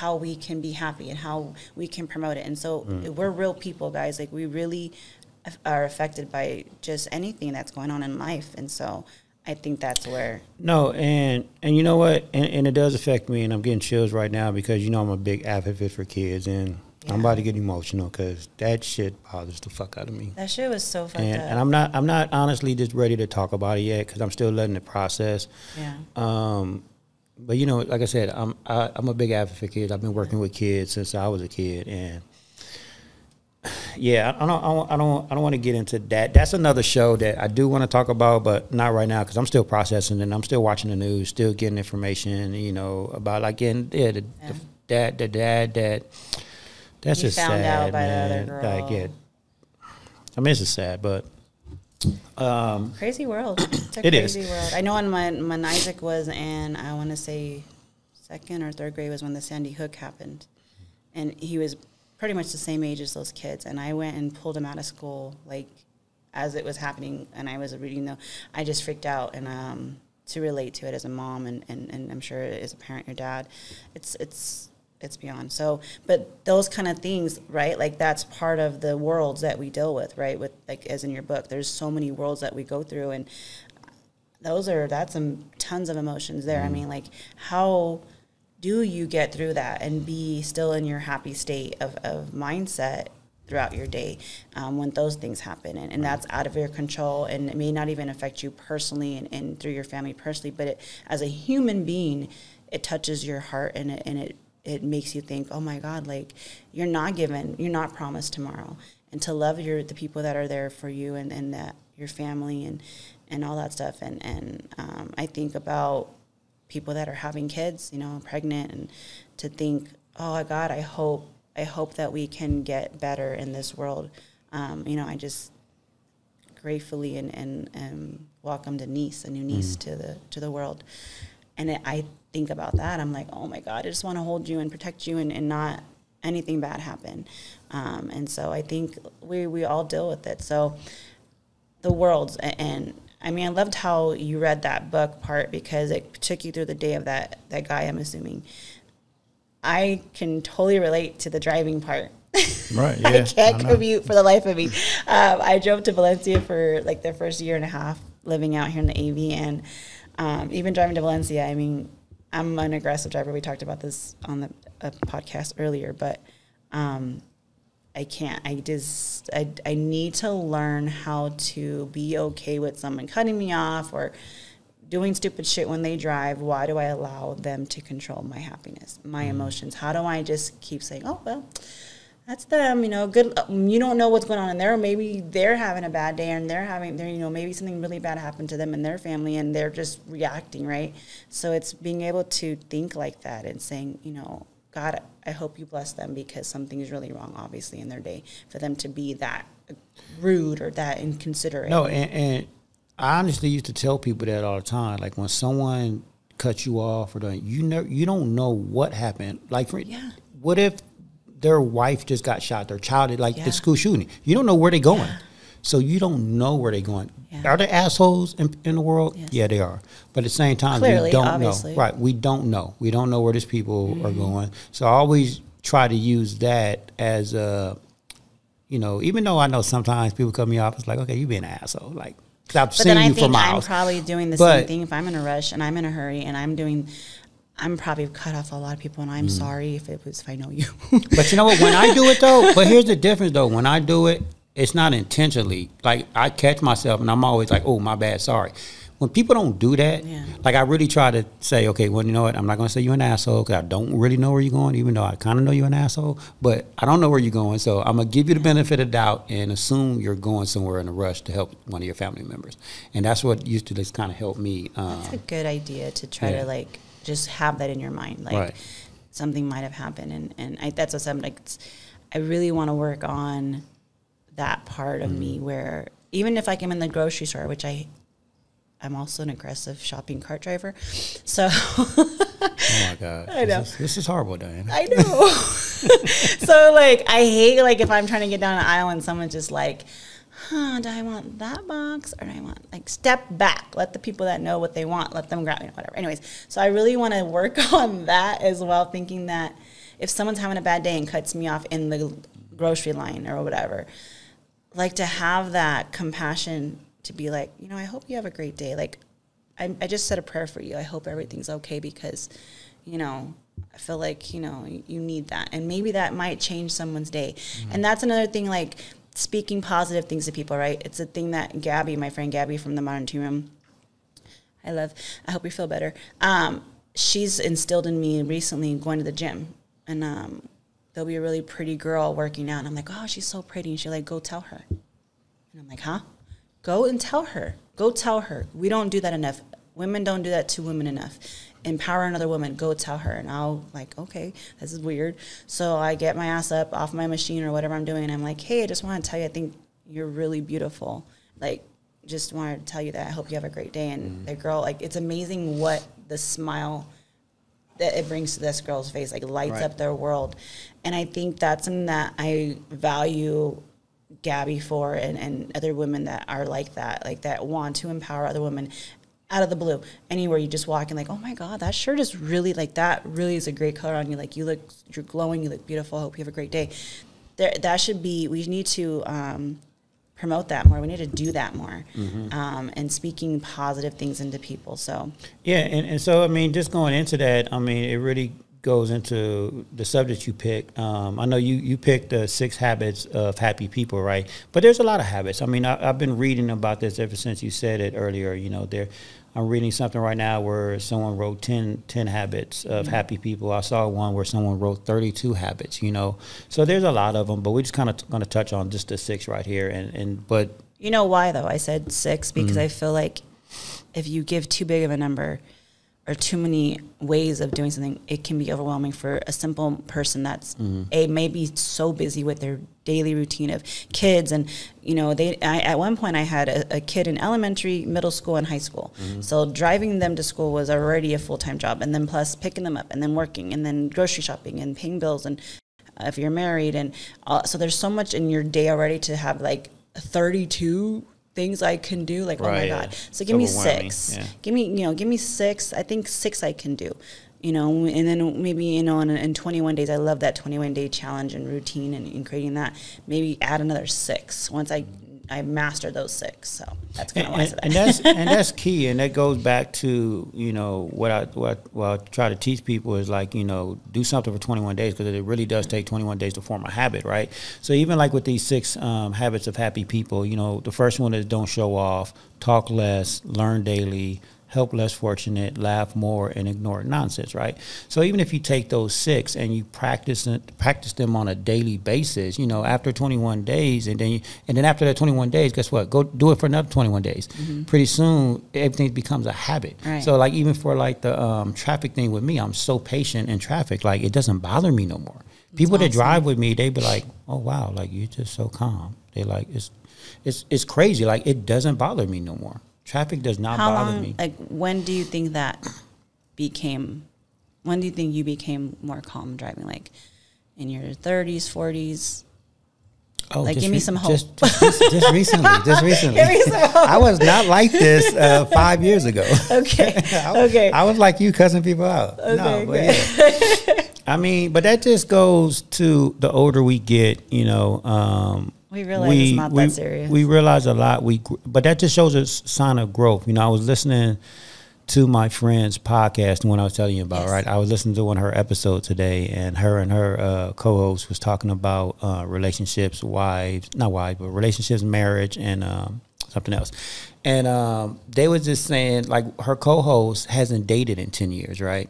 Speaker 2: how we can be happy and how we can promote it. And so we're real people, guys. Like we really are affected by just anything that's going on in life. And so I think that's where
Speaker 1: No, and and you know what, and, and it does affect me, and I'm getting chills right now because you know I'm a big advocate for kids, and I'm about to get emotional because that shit bothers the fuck out of me.
Speaker 2: that shit was so fucked
Speaker 1: And,
Speaker 2: up.
Speaker 1: and I'm not I'm not honestly just ready to talk about it yet because I'm still letting it process.
Speaker 2: yeah.
Speaker 1: Um, but you know, like I said, I'm I, I'm a big advocate for kids. I've been working with kids since I was a kid, and yeah, I don't, I don't, I don't, want to get into that. That's another show that I do want to talk about, but not right now because I'm still processing and I'm still watching the news, still getting information, you know, about like getting yeah, the,
Speaker 2: Yeah.
Speaker 1: the dad, the dad that. That's
Speaker 2: You
Speaker 1: just sad,
Speaker 2: out by the other
Speaker 1: man. Like, yeah. I mean, it's just sad, but um,
Speaker 2: Crazy world. It's a
Speaker 1: It is.
Speaker 2: crazy world. I know when, my, when Isaac was in, I want to say second or third grade was when the Sandy Hook happened. And he was pretty much the same age as those kids. And I went and pulled him out of school, like, as it was happening. And I was reading though. I just freaked out. And um, to relate to it as a mom, and, and, and I'm sure as a parent, your dad, it's, it's, it's beyond. So, but those kind of things, right? Like that's part of the worlds that we deal with, right? With like as in your book, there's so many worlds that we go through, and those are that's some tons of emotions there. I mean, like how do you get through that and be still in your happy state of, of mindset throughout your day um, when those things happen and, and that's out of your control and it may not even affect you personally and, and through your family personally but it, as a human being it touches your heart and it, and it it makes you think oh my god like you're not given you're not promised tomorrow. And to love your the people that are there for you and, and that your family and and all that stuff. And and um, I think about people that are having kids, you know, pregnant, and to think, oh my God, I hope, I hope that we can get better in this world. Um, you know, I just gratefully and and um, welcomed a niece, a new niece to the to the world, and it, I think about that. I'm like, oh my God, I just want to hold you and protect you and, and not anything bad happen. Um, and so I think we we all deal with it. So the worlds a- and I mean I loved how you read that book part because it took you through the day of that that guy I'm assuming. I can totally relate to the driving part.
Speaker 1: right, Yeah, I
Speaker 2: can't
Speaker 1: know.
Speaker 2: commute for the life of me. Um, I drove to Valencia for like the first year and a half living out here in the AV, and um, even driving to Valencia. I mean, I'm an aggressive driver. We talked about this on the uh, podcast earlier, but um, I can't. I just I, I need to learn how to be okay with someone cutting me off or doing stupid shit when they drive. Why do I allow them to control my happiness, my emotions? How do I just keep saying, "Oh well, that's them," you know, good um, you don't know what's going on in there. Maybe they're having a bad day and they're having they're you know, maybe something really bad happened to them and their family and they're just reacting, right? So it's being able to think like that and saying, you know, God, I hope you bless them because something is really wrong, obviously, in their day for them to be that rude or that inconsiderate.
Speaker 1: No, and, and I honestly used to tell people that all the time. Like when someone cuts you off or don't, you know, you don't know what happened. Like, for,
Speaker 2: Yeah.
Speaker 1: what if their wife just got shot, their child, like
Speaker 2: Yeah.
Speaker 1: the school shooting? You don't know where they're going, so you don't know where they're going.
Speaker 2: Yeah.
Speaker 1: Are there assholes in, in the world?
Speaker 2: Yes.
Speaker 1: Yeah, they are. But at the same time,
Speaker 2: Clearly,
Speaker 1: we don't
Speaker 2: obviously.
Speaker 1: know. Right? We don't know. We don't know where these people are
Speaker 2: Mm-hmm.
Speaker 1: going. So I always try to use that as a you know, even though I know sometimes people cut me off, it's like, okay, you being an asshole. Like, I've
Speaker 2: But
Speaker 1: seen
Speaker 2: then I
Speaker 1: you for
Speaker 2: think I'm probably doing the
Speaker 1: But-
Speaker 2: same thing if I'm in a rush and I'm in a hurry and I'm doing. I'm probably cut off a lot of people, and
Speaker 1: Mm.
Speaker 2: I'm sorry if it was if I know you.
Speaker 1: But you know what? When I do it though, but here's the difference though. When I do it, it's not intentionally. Like I catch myself and I'm always like, oh my bad, sorry. When people don't do that,
Speaker 2: Yeah.
Speaker 1: like I really try to say, okay, well, you know what? I'm not gonna say you're an asshole because I don't really know where you're going, even though I kind of know you're an asshole. But I don't know where you're going, so I'm gonna give you the benefit of doubt and assume you're going somewhere in a rush to help one of your family members. And that's what used to just kind of help me. Um,
Speaker 2: It's a good idea to try
Speaker 1: Yeah.
Speaker 2: to like just have that in your mind, like
Speaker 1: Right.
Speaker 2: something might have happened, and and I, that's what I'm like. It's, I really want to work on that part of
Speaker 1: Mm.
Speaker 2: me where even if like I'm in the grocery store, which I. I'm also an aggressive shopping cart driver, so
Speaker 1: oh my god,
Speaker 2: I know.
Speaker 1: This is, this is horrible, Diana.
Speaker 2: I know. so like I hate like if I'm trying to get down an aisle and someone's just like, huh, do I want that box or do I want like step back? Let the people that know what they want, let them grab you know, whatever. Anyways, so I really want to work on that as well, thinking that if someone's having a bad day and cuts me off in the grocery line or whatever, like to have that compassion to be like, you know, I hope you have a great day. Like, I, I just said a prayer for you. I hope everything's okay because, you know, I feel like, you know, you, you need that. And maybe that might change someone's day. Mm-hmm. And that's another thing, like speaking positive things to people, right? It's a thing that Gabby, my friend Gabby from the Modern Tea Room, I love. I hope you feel better. Um, she's instilled in me recently going to the gym, and um, there'll be a really pretty girl working out, and I'm like, oh, she's so pretty, and she's like, go tell her, and I'm like, huh? Go and tell her. Go tell her. We don't do that enough. Women don't do that to women enough. Empower another woman. Go tell her, and I'll like, okay, this is weird. So I get my ass up off my machine or whatever I'm doing, and I'm like, hey, I just want to tell you, I think you're really beautiful. Like, just wanted to tell you that. I hope you have a great day. And mm-hmm. the girl, like, it's amazing what the smile that it brings to this girl's face, like lights
Speaker 1: Right.
Speaker 2: up their world. And I think that's something that I value Gabby for and, and other women that are like that, like that want to empower other women out of the blue. Anywhere you just walk and like, oh my God, that shirt is really like that really is a great color on you. Like you look you're glowing, you look beautiful, hope you have a great day. There that should be we need to um promote that more. We need to do that more. Um, and speaking positive things into people. So
Speaker 1: Yeah, and, and so I mean, just going into that, I mean, it really goes into the subject you picked. Um, I know you you picked the six habits of happy people, right? But there's a lot of habits. I mean, I, I've been reading about this ever since you said it earlier. You know, there. I'm reading something right now where someone wrote 10, 10 habits of mm-hmm. happy people. I saw one where someone wrote 32 habits, you know. So there's a lot of them, but we're just kind of going to touch on just the six right here. And, and but
Speaker 2: You know why though? I said six because mm-hmm. I feel like if you give too big of a number or too many ways of doing something, it can be overwhelming for a simple person that's a maybe so busy with their daily routine of kids and you know they I, at one point i had a, a kid in elementary middle school and high school. So driving them to school was already a full-time job and then plus picking them up and then working and then grocery shopping and paying bills and uh, if you're married and uh, so there's so much in your day already to have like 32 things I can do like oh my
Speaker 1: yeah.
Speaker 2: god. So give me six.
Speaker 1: Yeah.
Speaker 2: give me you know give me six. I think six I can do you know and then maybe you know in, in 21 days I love that 21 day challenge and routine and, and creating that. Maybe add another six once I I master those six so that's kind of why I
Speaker 1: and, and that's and that's key, and that goes back to you know what I what, I- what I try to teach people is like you know do something for 21 days because it really does take 21 days to form a habit, right? So even like with these six um, habits of happy people, you know the first one is don't show off, talk less, learn daily. Help less fortunate, laugh more, and ignore nonsense. Right. So even if you take those six and you practice it, practice them on a daily basis, you know, after 21 days, and then you, and then after that 21 days, guess what? Go do it for another 21 days. Pretty soon, everything becomes a habit.
Speaker 2: Right.
Speaker 1: So like even for like the um, traffic thing with me, I'm so patient in traffic. Like it doesn't bother me no more. People that drive with me, they be like, "Oh wow, like you're just so calm." They like it's it's it's crazy. Like it doesn't bother me no more. Traffic does not
Speaker 2: how
Speaker 1: bother
Speaker 2: long
Speaker 1: me.
Speaker 2: like when do you think that became when do you think you became more calm driving like in your 30s 40s
Speaker 1: Oh,
Speaker 2: Like, give me some hope.
Speaker 1: Just, just, just recently, just recently.
Speaker 2: Give me some hope.
Speaker 1: I was not like this uh, five years ago.
Speaker 2: okay
Speaker 1: I,
Speaker 2: okay
Speaker 1: I was like you, cussing people out.
Speaker 2: Okay,
Speaker 1: no, but yeah. I mean, but that just goes to the older we get. You know, um,
Speaker 2: We realize it's not that serious.
Speaker 1: We realize a lot. We, but that just shows a sign of growth. You know, I was listening to my friend's podcast, the one I was telling you about,
Speaker 2: Yes.
Speaker 1: right? I was listening to one of her episodes today, and her and her uh, co-host was talking about uh, relationships, wives, not wives, but relationships, marriage, and um, something else. And um, they was just saying, like, her co-host hasn't dated in ten years, right?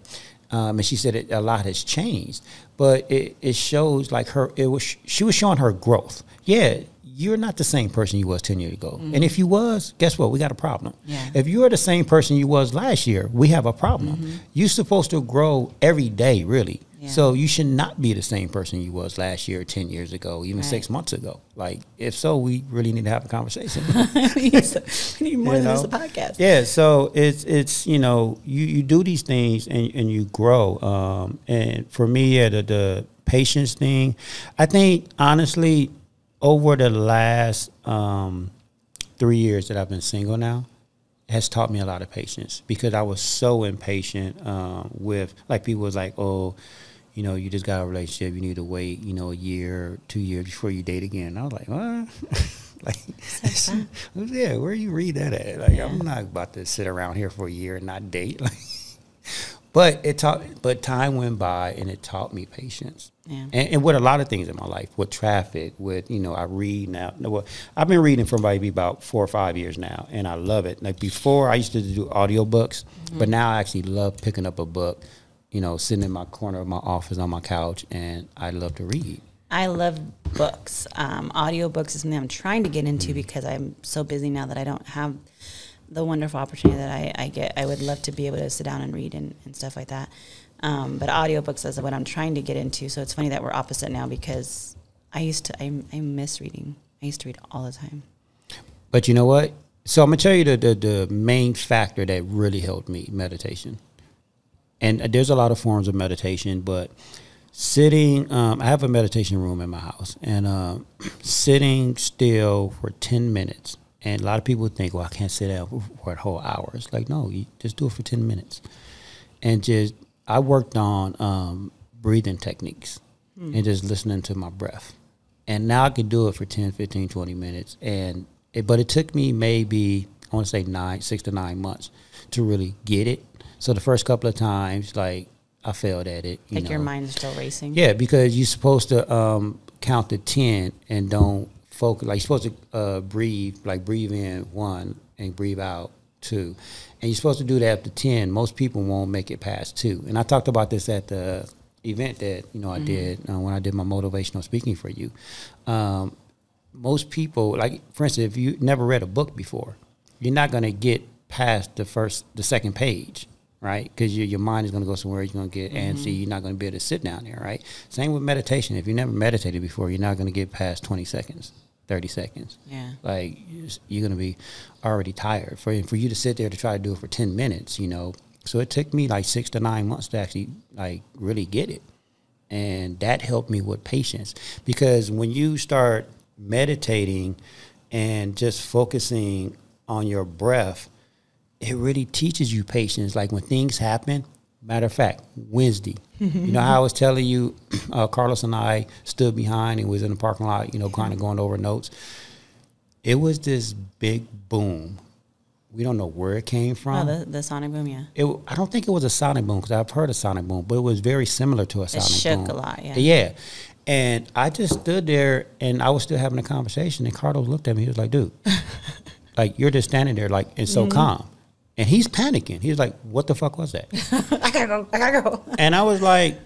Speaker 1: Um, and she said it, a lot has changed, but it, it shows like her. It was she was showing her growth. Yeah, you're not the same person you was ten years ago, and if you was, guess what? We got a problem.
Speaker 2: Mm-hmm. Yeah.
Speaker 1: If you're the same person you was last year, we have a problem. You're supposed to grow every day, really.
Speaker 2: Yeah.
Speaker 1: So you should not be the same person you was last year, ten years ago, even six months ago. Like, if so, we really need to have a conversation.
Speaker 2: we need some- we need more
Speaker 1: You
Speaker 2: than just a podcast
Speaker 1: Yeah, so it's it's you know you, you do these things and and you grow. Um, and for me, yeah, the the patience thing, I think honestly, over the last um, three years that I've been single now, has taught me a lot of patience because I was so impatient um, with like people was like, oh. You know, you just got a relationship. You need to wait, you know, a year, two years before you date again. And I was like, what? like, yeah, where you read that at? Like, I'm not about to sit around here for a year and not date. Like, but it taught, but time went by and it taught me patience.
Speaker 2: Yeah.
Speaker 1: And, and with a lot of things in my life, with traffic, with you know, I read now. no, Well, I've been reading for maybe about four or five years now, and I love it. Like before, I used to do audiobooks, but now I actually love picking up a book you know, sitting in my corner of my office on my couch, and I love to read.
Speaker 2: I love books. Um, audiobooks is something I'm trying to get into
Speaker 1: Mm.
Speaker 2: because I'm so busy now that I don't have the wonderful opportunity that I, I get. I would love to be able to sit down and read and, and stuff like that. Um, but audiobooks is what I'm trying to get into. So it's funny that we're opposite now because I used to, I, I miss reading. I used to read all the time.
Speaker 1: But you know what? So I'm gonna tell you the, the the main factor that really helped me meditation. And uh, there's a lot of forms of meditation, but sitting, um, I have a meditation room in my house, and um, sitting still for ten minutes. And a lot of people think, well, I can't sit there for, a whole hour. It's like, no, you just do it for ten minutes, and just I worked on um, breathing techniques and just listening to my breath. And now I could do it for 10, 15, 20 minutes. And it, but it took me maybe I want to say nine, six to nine months to really get it. So the first couple of times, like I failed at it. You
Speaker 2: Like your
Speaker 1: know.
Speaker 2: mind's still racing.
Speaker 1: Yeah, because you're supposed to um, count to ten and don't focus. Like you're supposed to uh, breathe, like breathe in one and breathe out two, and you're supposed to do that up to ten. Most people won't make it past two. And I talked about this at the event that you know I did uh, when I did my motivational speaking for you. Um, most people, like for instance, if you never read a book before, you're not gonna get past the first, the second page, right? Because your your mind is gonna go somewhere. You're gonna get mm-hmm. antsy. You're not gonna be able to sit down there, right? Same with meditation. If you never meditated before, you're not gonna get past 20 seconds, 30 seconds.
Speaker 2: Yeah.
Speaker 1: Like you're you're gonna be already tired for for you to sit there to try to do it for 10 minutes. You know, so it took me like six to nine months to actually like really get it and that helped me with patience because when you start meditating and just focusing on your breath it really teaches you patience like when things happen matter of fact wednesday you know how i was telling you uh, carlos and i stood behind and was in the parking lot you know kind of going over notes it was this big boom we don't know where it came from
Speaker 2: Oh, the, the sonic boom, yeah.
Speaker 1: it, I don't think it was a sonic boom because I've heard a sonic boom, but it was very similar to a sonic boom.
Speaker 2: It shook
Speaker 1: boom.
Speaker 2: a lot, yeah.
Speaker 1: Yeah. And I just stood there and I was still having a conversation and Carlos looked at me. He was like, dude, like you're just standing there like and so
Speaker 2: Mm-hmm.
Speaker 1: calm. And he's panicking. He's like, what the fuck was that?
Speaker 2: I gotta go. I gotta go.
Speaker 1: and I was like,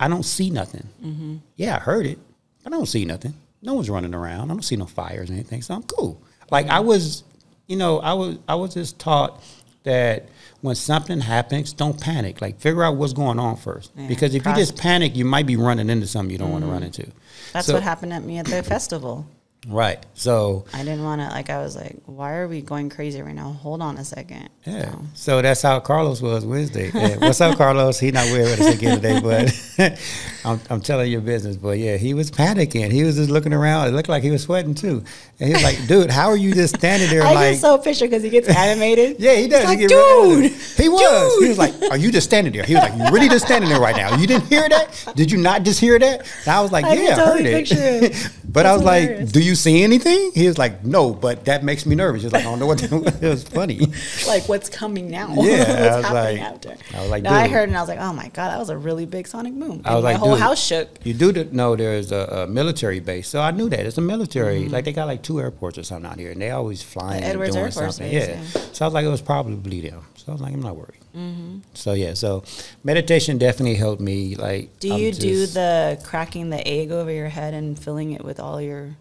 Speaker 1: I don't see nothing.
Speaker 2: Mm-hmm.
Speaker 1: Yeah, I heard it. I don't see nothing. No one's running around. I don't see no fires or anything. So I'm cool. Like I was, you know, I was I was just taught that when something happens, don't panic. Like figure out what's going on first.
Speaker 2: Yeah,
Speaker 1: Because if you just panic, you might be running into something you don't want to run into.
Speaker 2: That's
Speaker 1: So-
Speaker 2: what happened at me at the festival.
Speaker 1: Right. So
Speaker 2: I didn't want to, like, I was like, why are we going crazy right now? Hold on a second.
Speaker 1: Yeah.
Speaker 2: So,
Speaker 1: So that's how Carlos was Wednesday. Yeah. What's up, Carlos? He's not with us again today, but I'm, I'm telling your business. But yeah, he was panicking. He was just looking around. It looked like he was sweating too. And he was like, dude, how are you just standing there
Speaker 2: I
Speaker 1: like.
Speaker 2: saw a picture because he gets animated.
Speaker 1: yeah, he does. He
Speaker 2: like,
Speaker 1: get
Speaker 2: dude,
Speaker 1: he was.
Speaker 2: dude.
Speaker 1: He was like, "Are you just standing there?" He was like, "You really just standing there right now? You didn't hear that? Did you not just hear that?" And I was like,
Speaker 2: I
Speaker 1: "Yeah, I heard it." But I
Speaker 2: That's
Speaker 1: was like, "Do you see anything?" He was like, "No, but that makes me nervous." He's like, "I don't know what." It was funny.
Speaker 2: like, what's coming now?
Speaker 1: Yeah,
Speaker 2: what's
Speaker 1: I was
Speaker 2: happening
Speaker 1: like-
Speaker 2: after?
Speaker 1: I was like,
Speaker 2: no, I heard and I was like, oh my God, that was a really big sonic boom.
Speaker 1: I was
Speaker 2: And my
Speaker 1: like,
Speaker 2: whole house shook.
Speaker 1: You do know there's a, a military base, so I knew that it's a military.
Speaker 2: Mm-hmm.
Speaker 1: Like they got like two airports or something out here, and they always flying
Speaker 2: The
Speaker 1: and doing
Speaker 2: Air Force
Speaker 1: something.
Speaker 2: Base,
Speaker 1: yeah.
Speaker 2: yeah.
Speaker 1: So I was like, it was probably them. So I was like, I'm not worried.
Speaker 2: Mm-hmm.
Speaker 1: So yeah, so meditation definitely helped me. Like,
Speaker 2: Do
Speaker 1: I'm
Speaker 2: you do the cracking the egg over your head and filling it with all your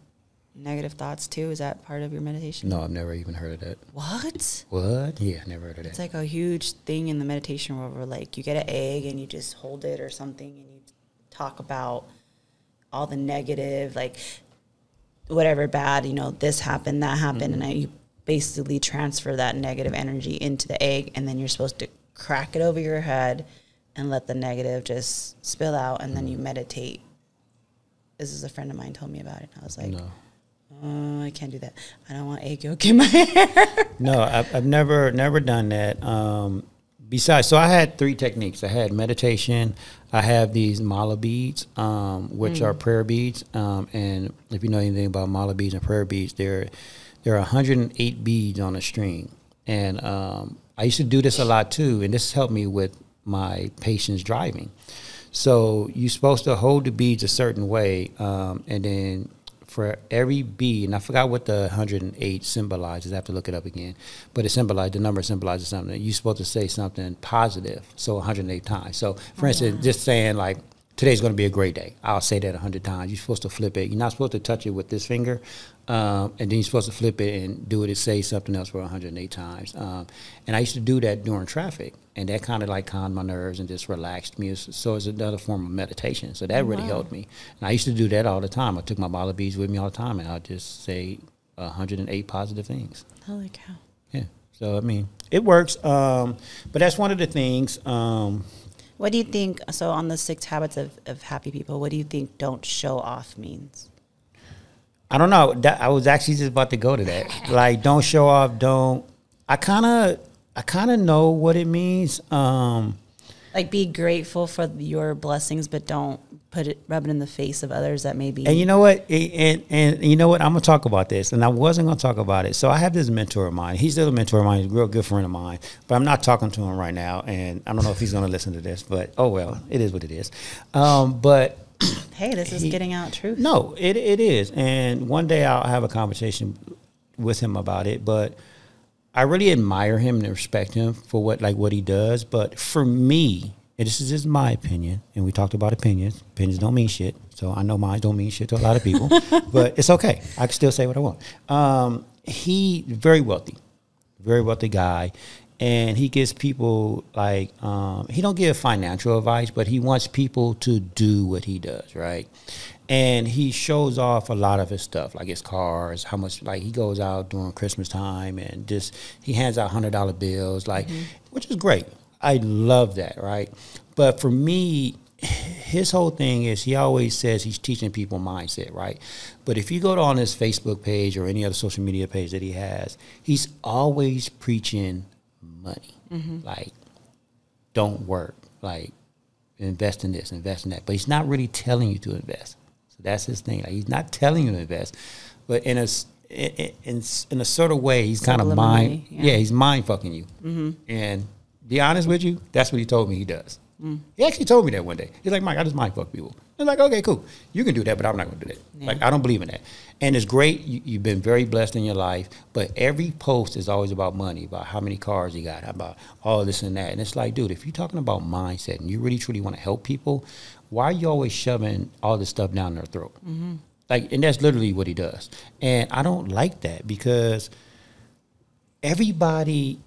Speaker 2: negative thoughts too? Is that part of your meditation?
Speaker 1: No, I've never even heard of that.
Speaker 2: What?
Speaker 1: What? Yeah, never heard of that.
Speaker 2: It's like a huge thing in the meditation world where like you get an egg and you just hold it or something and you talk about all the negative, like whatever bad, you know, this happened, that happened, and I, you basically transfer that negative energy into the egg and then you're supposed to crack it over your head and let the negative just spill out and then you meditate. This is a friend of mine told me about it. I was like,
Speaker 1: no.
Speaker 2: oh, I can't do that. I don't want egg yolk in my hair.
Speaker 1: No, I've, I've never never done that. Um, besides, so I had three techniques. I had meditation. I have these mala beads, um, which are prayer beads. Um, and if you know anything about mala beads and prayer beads, there there are 108 beads on a string. And um, I used to do this a lot too, and this helped me with my patience driving. So you're supposed to hold the beads a certain way, um, and then for every bead, and I forgot what the 108 symbolizes. I have to look it up again. But it symbolizes, the number symbolizes something. You're supposed to say something positive, so 108 times. So, for instance, just saying, like, today's going to be a great day. I'll say that a 100 times. You're supposed to flip it. You're not supposed to touch it with this finger. Um, and then you're supposed to flip it and do it and say something else for 108 times. Um, and I used to do that during traffic, and that kind of like calmed my nerves and just relaxed me. So it's another form of meditation. So that really helped me. And I used to do that all the time. I took my bottle of beads with me all the time, and I'd just say 108 positive things.
Speaker 2: Holy cow!
Speaker 1: Yeah. So I mean, it works. Um, but that's one of the things. Um,
Speaker 2: What do you think? So, on the six habits of, of happy people, what do you think don't show off means?
Speaker 1: I don't know. That, I was actually just about to go to that. Like, don't show off. Don't. I kind of, I kind of know what it means. Um,
Speaker 2: Like, be grateful for your blessings, but don't put it, rub it in the face of others that maybe.
Speaker 1: and you know what? And, and and you know what? I'm gonna talk about this, and I wasn't gonna talk about it. So I have this mentor of mine. He's still a mentor of mine. He's a real good friend of mine. But I'm not talking to him right now, and I don't know if he's gonna listen to this. But oh well, it is what it is. Um, but
Speaker 2: hey, this is
Speaker 1: he-
Speaker 2: getting out truth.
Speaker 1: No, it it is. And one day I'll have a conversation with him about it. But I really admire him and respect him for what like what he does. But for me, and this is just my opinion, and we talked about opinions. Opinions don't mean shit. So I know mine don't mean shit to a lot of people. but it's okay. I can still say what I want. Um, he very wealthy, very wealthy guy. And he gives people like um, he don't give financial advice, but he wants people to do what he does, right? and he shows off a lot of his stuff, like his cars, how much like he goes out during Christmas time and just he hands out hundred dollar bills, like which is great. I love that, right? But for me, his whole thing is he always says he's teaching people mindset, right? But if you go to on his Facebook page or any other social media page that he has, he's always preaching money. Like, don't work. Like, invest in this, invest in that. But he's not really telling you to invest. So that's his thing. Like he's not telling you to invest, but in a in in, in a sort of way, he's kind of mind. Yeah.
Speaker 2: yeah.
Speaker 1: he's mind fucking you. And be honest with you, that's what he told me he does. Mm. He actually told me that one day. He's like, Mike, I just mind fuck people. I'm like, okay, cool. You can do that, but I'm not going to do that. Like, I don't believe in that. And it's great. You, you've been very blessed in your life, but every post is always about money, about how many cars you got, about all this and that. And it's like, dude, if you're talking about mindset and you really truly want to help people, why are you always shoving all this stuff down their throat? Mm-hmm. Like, and that's literally what he does. And I don't like that because everybody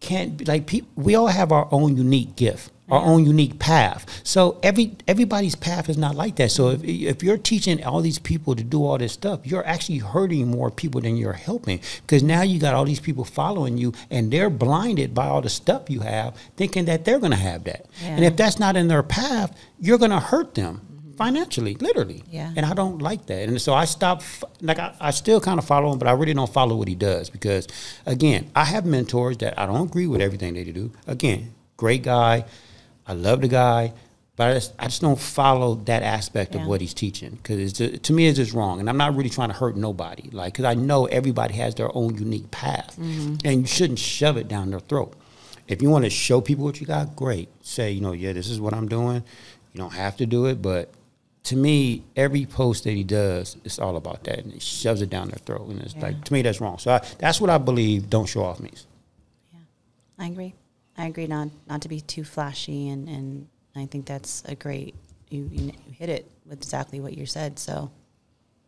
Speaker 1: can't be like people we all have our own unique gift our own unique path. So every everybody's path is not like that. So if, if you're teaching all these people to do all this stuff you're actually hurting more people than you're helping. Because now you got all these people following you and they're blinded by all the stuff you have thinking that they're going to have that. And if that's not in their path you're going to hurt them financially literally
Speaker 2: Yeah.
Speaker 1: and I don't like that. And so I stopped, like, I, I still kind of follow him, but I really don't follow what he does because, again, I have mentors that I don't agree with everything they do. Again, great guy. I love the guy, but I just, I just don't follow that aspect of what he's teaching because to me, it's just wrong. And I'm not really trying to hurt nobody, like, because I know everybody has their own unique path mm-hmm. and you shouldn't shove it down their throat. If you want to show people what you got, great. Say, you know, yeah, this is what I'm doing. You don't have to do it, but to me, every post that he does, it's all about that, and he shoves it down their throat, and it's like to me that's wrong. So I, that's what I believe. Don't show off means.
Speaker 2: Yeah, I agree. I agree not not to be too flashy, and and I think that's a great. You, you hit it with exactly what you said. So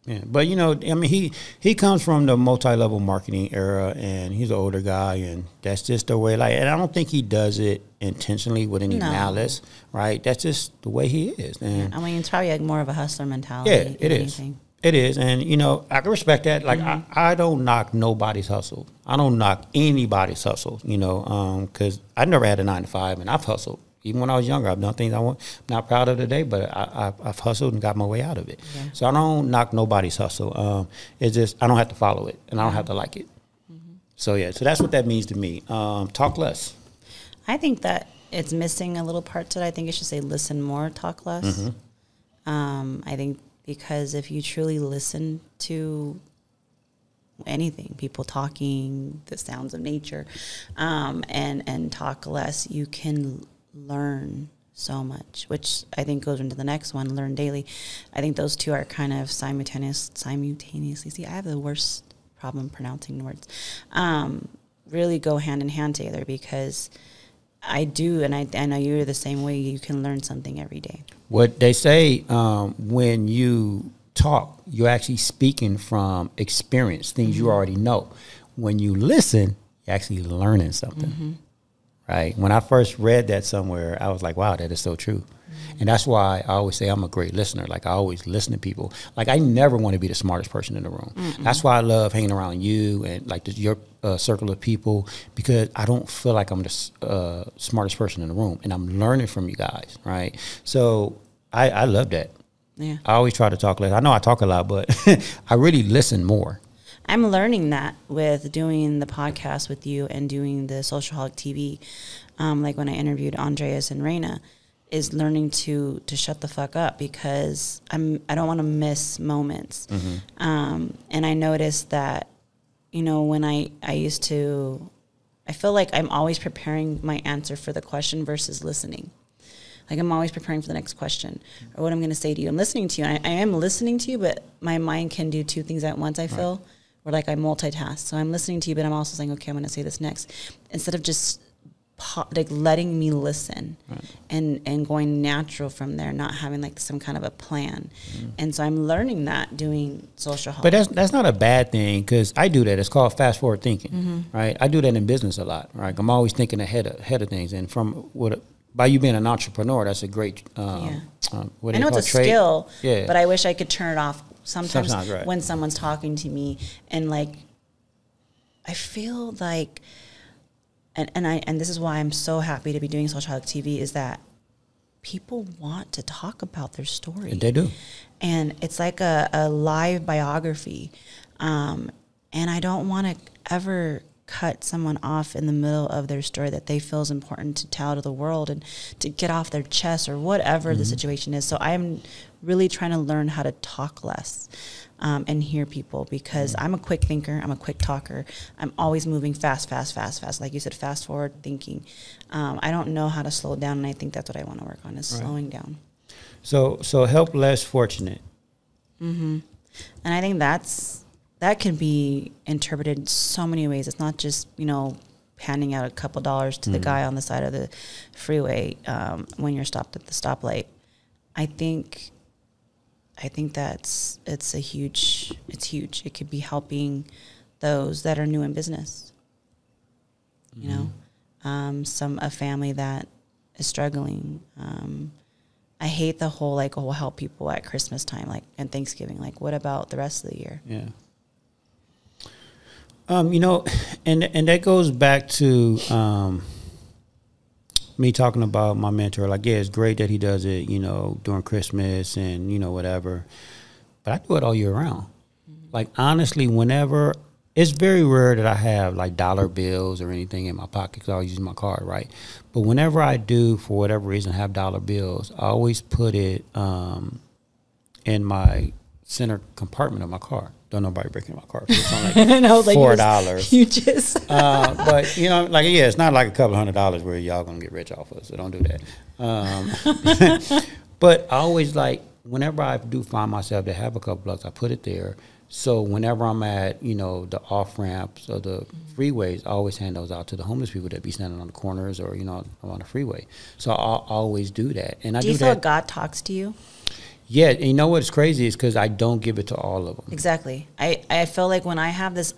Speaker 1: Yeah, but you know, I mean, he he comes from the multi-level marketing era, and he's an older guy, and that's just the way. Like, and I don't think he does it intentionally with any
Speaker 2: No.
Speaker 1: malice, right? That's just the way he is, and
Speaker 2: I mean, it's probably like more of a hustler mentality.
Speaker 1: Yeah,
Speaker 2: than
Speaker 1: it is.
Speaker 2: anything.
Speaker 1: It is, and you know, I can respect that. Like, I, mm-hmm. I don't knock nobody's hustle. I don't knock anybody's hustle. You know, um, because I never had a nine to five, and I've hustled. Even when I was younger, I've done things I want not proud of today, but I, I, I've hustled and got my way out of it.
Speaker 2: Yeah.
Speaker 1: So I don't knock nobody's hustle. Um, it's just I don't have to follow it, and I don't have to like it. So yeah, so that's what that means to me. Um, talk less.
Speaker 2: I think that it's missing a little part to it. I think it should say listen more, talk less. Um, I think because if you truly listen to anything, people talking, the sounds of nature, um, and and talk less, you can learn so much, which I think goes into the next one, learn daily. I think those two are kind of simultaneous, simultaneously. See, I have the worst problem pronouncing words. Um, really go hand in hand together because I do, and I, I know you're the same way. You can learn something every day.
Speaker 1: What they say um, when you talk, you're actually speaking from experience, things you already know. When you listen, you're actually learning something. Right? When I first read that somewhere, I was like, wow, that is so true. And that's why I always say I'm a great listener. Like I always listen to people. Like I never want to be the smartest person in the room. That's why I love hanging around you and like the, your uh, circle of people because I don't feel like I'm the uh, smartest person in the room, and I'm learning from you guys. Right? So I, I love that.
Speaker 2: Yeah.
Speaker 1: I always try to talk less. I know I talk a lot, but I really listen more.
Speaker 2: I'm learning that with doing the podcast with you and doing the Social Holic TV. Um, like when I interviewed Andreas and Reina, is learning to to shut the fuck up because I'm I don't want to miss moments. Um, and I noticed that, you know, when I I used to, I feel like I'm always preparing my answer for the question versus listening. Like I'm always preparing for the next question or what I'm going to say to you. I'm listening to you. I, I am listening to you, but my mind can do two things at once. I feel, or like I multitask. So I'm listening to you, but I'm also saying, okay, I'm going to say this next, instead of just like letting me listen and and going natural from there, not having like some kind of a plan. And so I'm learning that doing Social Holic.
Speaker 1: But that's that's not a bad thing because I do that. It's called fast forward thinking, right? I do that in business a lot, right? I'm always thinking ahead of, ahead of things, and from what by you being an entrepreneur, that's a great. Um,
Speaker 2: Yeah.
Speaker 1: um, what
Speaker 2: I know it's a?
Speaker 1: Trade?
Speaker 2: skill,
Speaker 1: Yeah.
Speaker 2: but I wish I could turn it off sometimes,
Speaker 1: Sometimes, right.
Speaker 2: when someone's talking to me and like I feel like and, and I and this is why I'm so happy to be doing social Holic TV is that people want to talk about their story.
Speaker 1: They do.
Speaker 2: And it's like a, a live biography. Um, and I don't want to ever cut someone off in the middle of their story that they feel is important to tell to the world and to get off their chest or whatever the situation is. So I'm really trying to learn how to talk less um, and hear people because I'm a quick thinker, I'm a quick talker. I'm always moving fast, fast, fast, fast. Like you said, fast forward thinking. Um, I don't know how to slow down, and I think that's what I want to work on is slowing down.
Speaker 1: So so help less fortunate.
Speaker 2: And I think that's that can be interpreted so many ways. It's not just you know handing out a couple dollars to the guy on the side of the freeway um, when you're stopped at the stoplight. I think, I think that's it's a huge. It's huge. It could be helping those that are new in business. You know, um, some a family that is struggling. Um, I hate the whole like, oh, we'll help people at Christmas time, like and Thanksgiving. Like, what about the rest of the year?
Speaker 1: Yeah. Um, you know, and and that goes back to um, me talking about my mentor. Like, yeah, it's great that he does it, you know, during Christmas and you know whatever, but I do it all year round. Like honestly, whenever it's very rare that I have like dollar bills or anything in my pocket because I always use my card, right? But whenever I do, for whatever reason, have dollar bills, I always put it um, in my center compartment of my car. Don't nobody breaking my car. So it's only like
Speaker 2: And I was like,
Speaker 1: four
Speaker 2: you just-
Speaker 1: dollars.
Speaker 2: You just
Speaker 1: Uh, but you know, like yeah, it's not like a couple hundred dollars where y'all gonna get rich off of. So don't do that. Um, but I always like whenever I do find myself to have a couple bucks, I put it there. So whenever I'm at you know the off ramps or the freeways, I always hand those out to the homeless people that be standing on the corners or you know on the freeway. So I always do that, and I
Speaker 2: do
Speaker 1: do,
Speaker 2: you feel
Speaker 1: that.
Speaker 2: God talks to you?
Speaker 1: Yeah, and you know what's crazy is because I don't give it to all of them.
Speaker 2: Exactly. I I feel like when I have this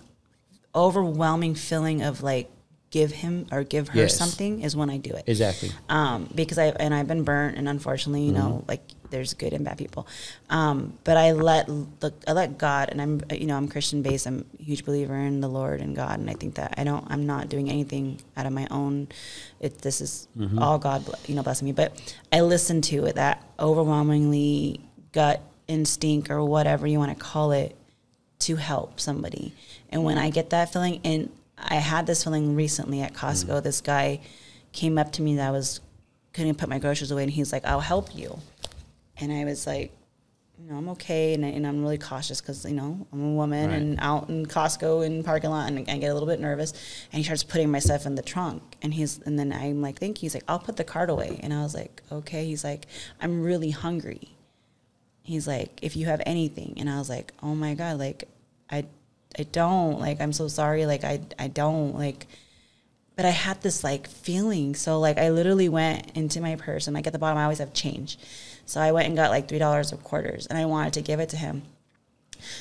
Speaker 2: overwhelming feeling of like give him or give her
Speaker 1: Yes.
Speaker 2: something is when I do it.
Speaker 1: Exactly.
Speaker 2: um, because I and I've been burnt, and unfortunately, you know, like there's good and bad people. Um, but I let the I let God, and I'm you know I'm Christian based. I'm a huge believer in the Lord and God, and I think that I don't I'm not doing anything out of my own. It this is all God, you know, blessing me. But I listen to it that overwhelmingly gut instinct or whatever you want to call it to help somebody. And when I get that feeling, and I had this feeling recently at Costco, this guy came up to me that I was couldn't put my groceries away, and he's like, "I'll help you," and I was like, you know, I'm okay, and, I, and I'm really cautious because you know I'm a woman
Speaker 1: Right.
Speaker 2: and out in Costco in parking lot, and I get a little bit nervous. And he starts putting my stuff in the trunk, and he's and then I'm like, thank you. He's like, I'll put the card away, and I was like, okay. He's like, I'm really hungry. He's like, if you have anything, and I was like, oh my god, like I, I don't like. I'm so sorry. Like I, I don't like but I had this like feeling. So like I literally went into my purse and like at the bottom I always have change. So I went and got like three dollars of quarters and I wanted to give it to him.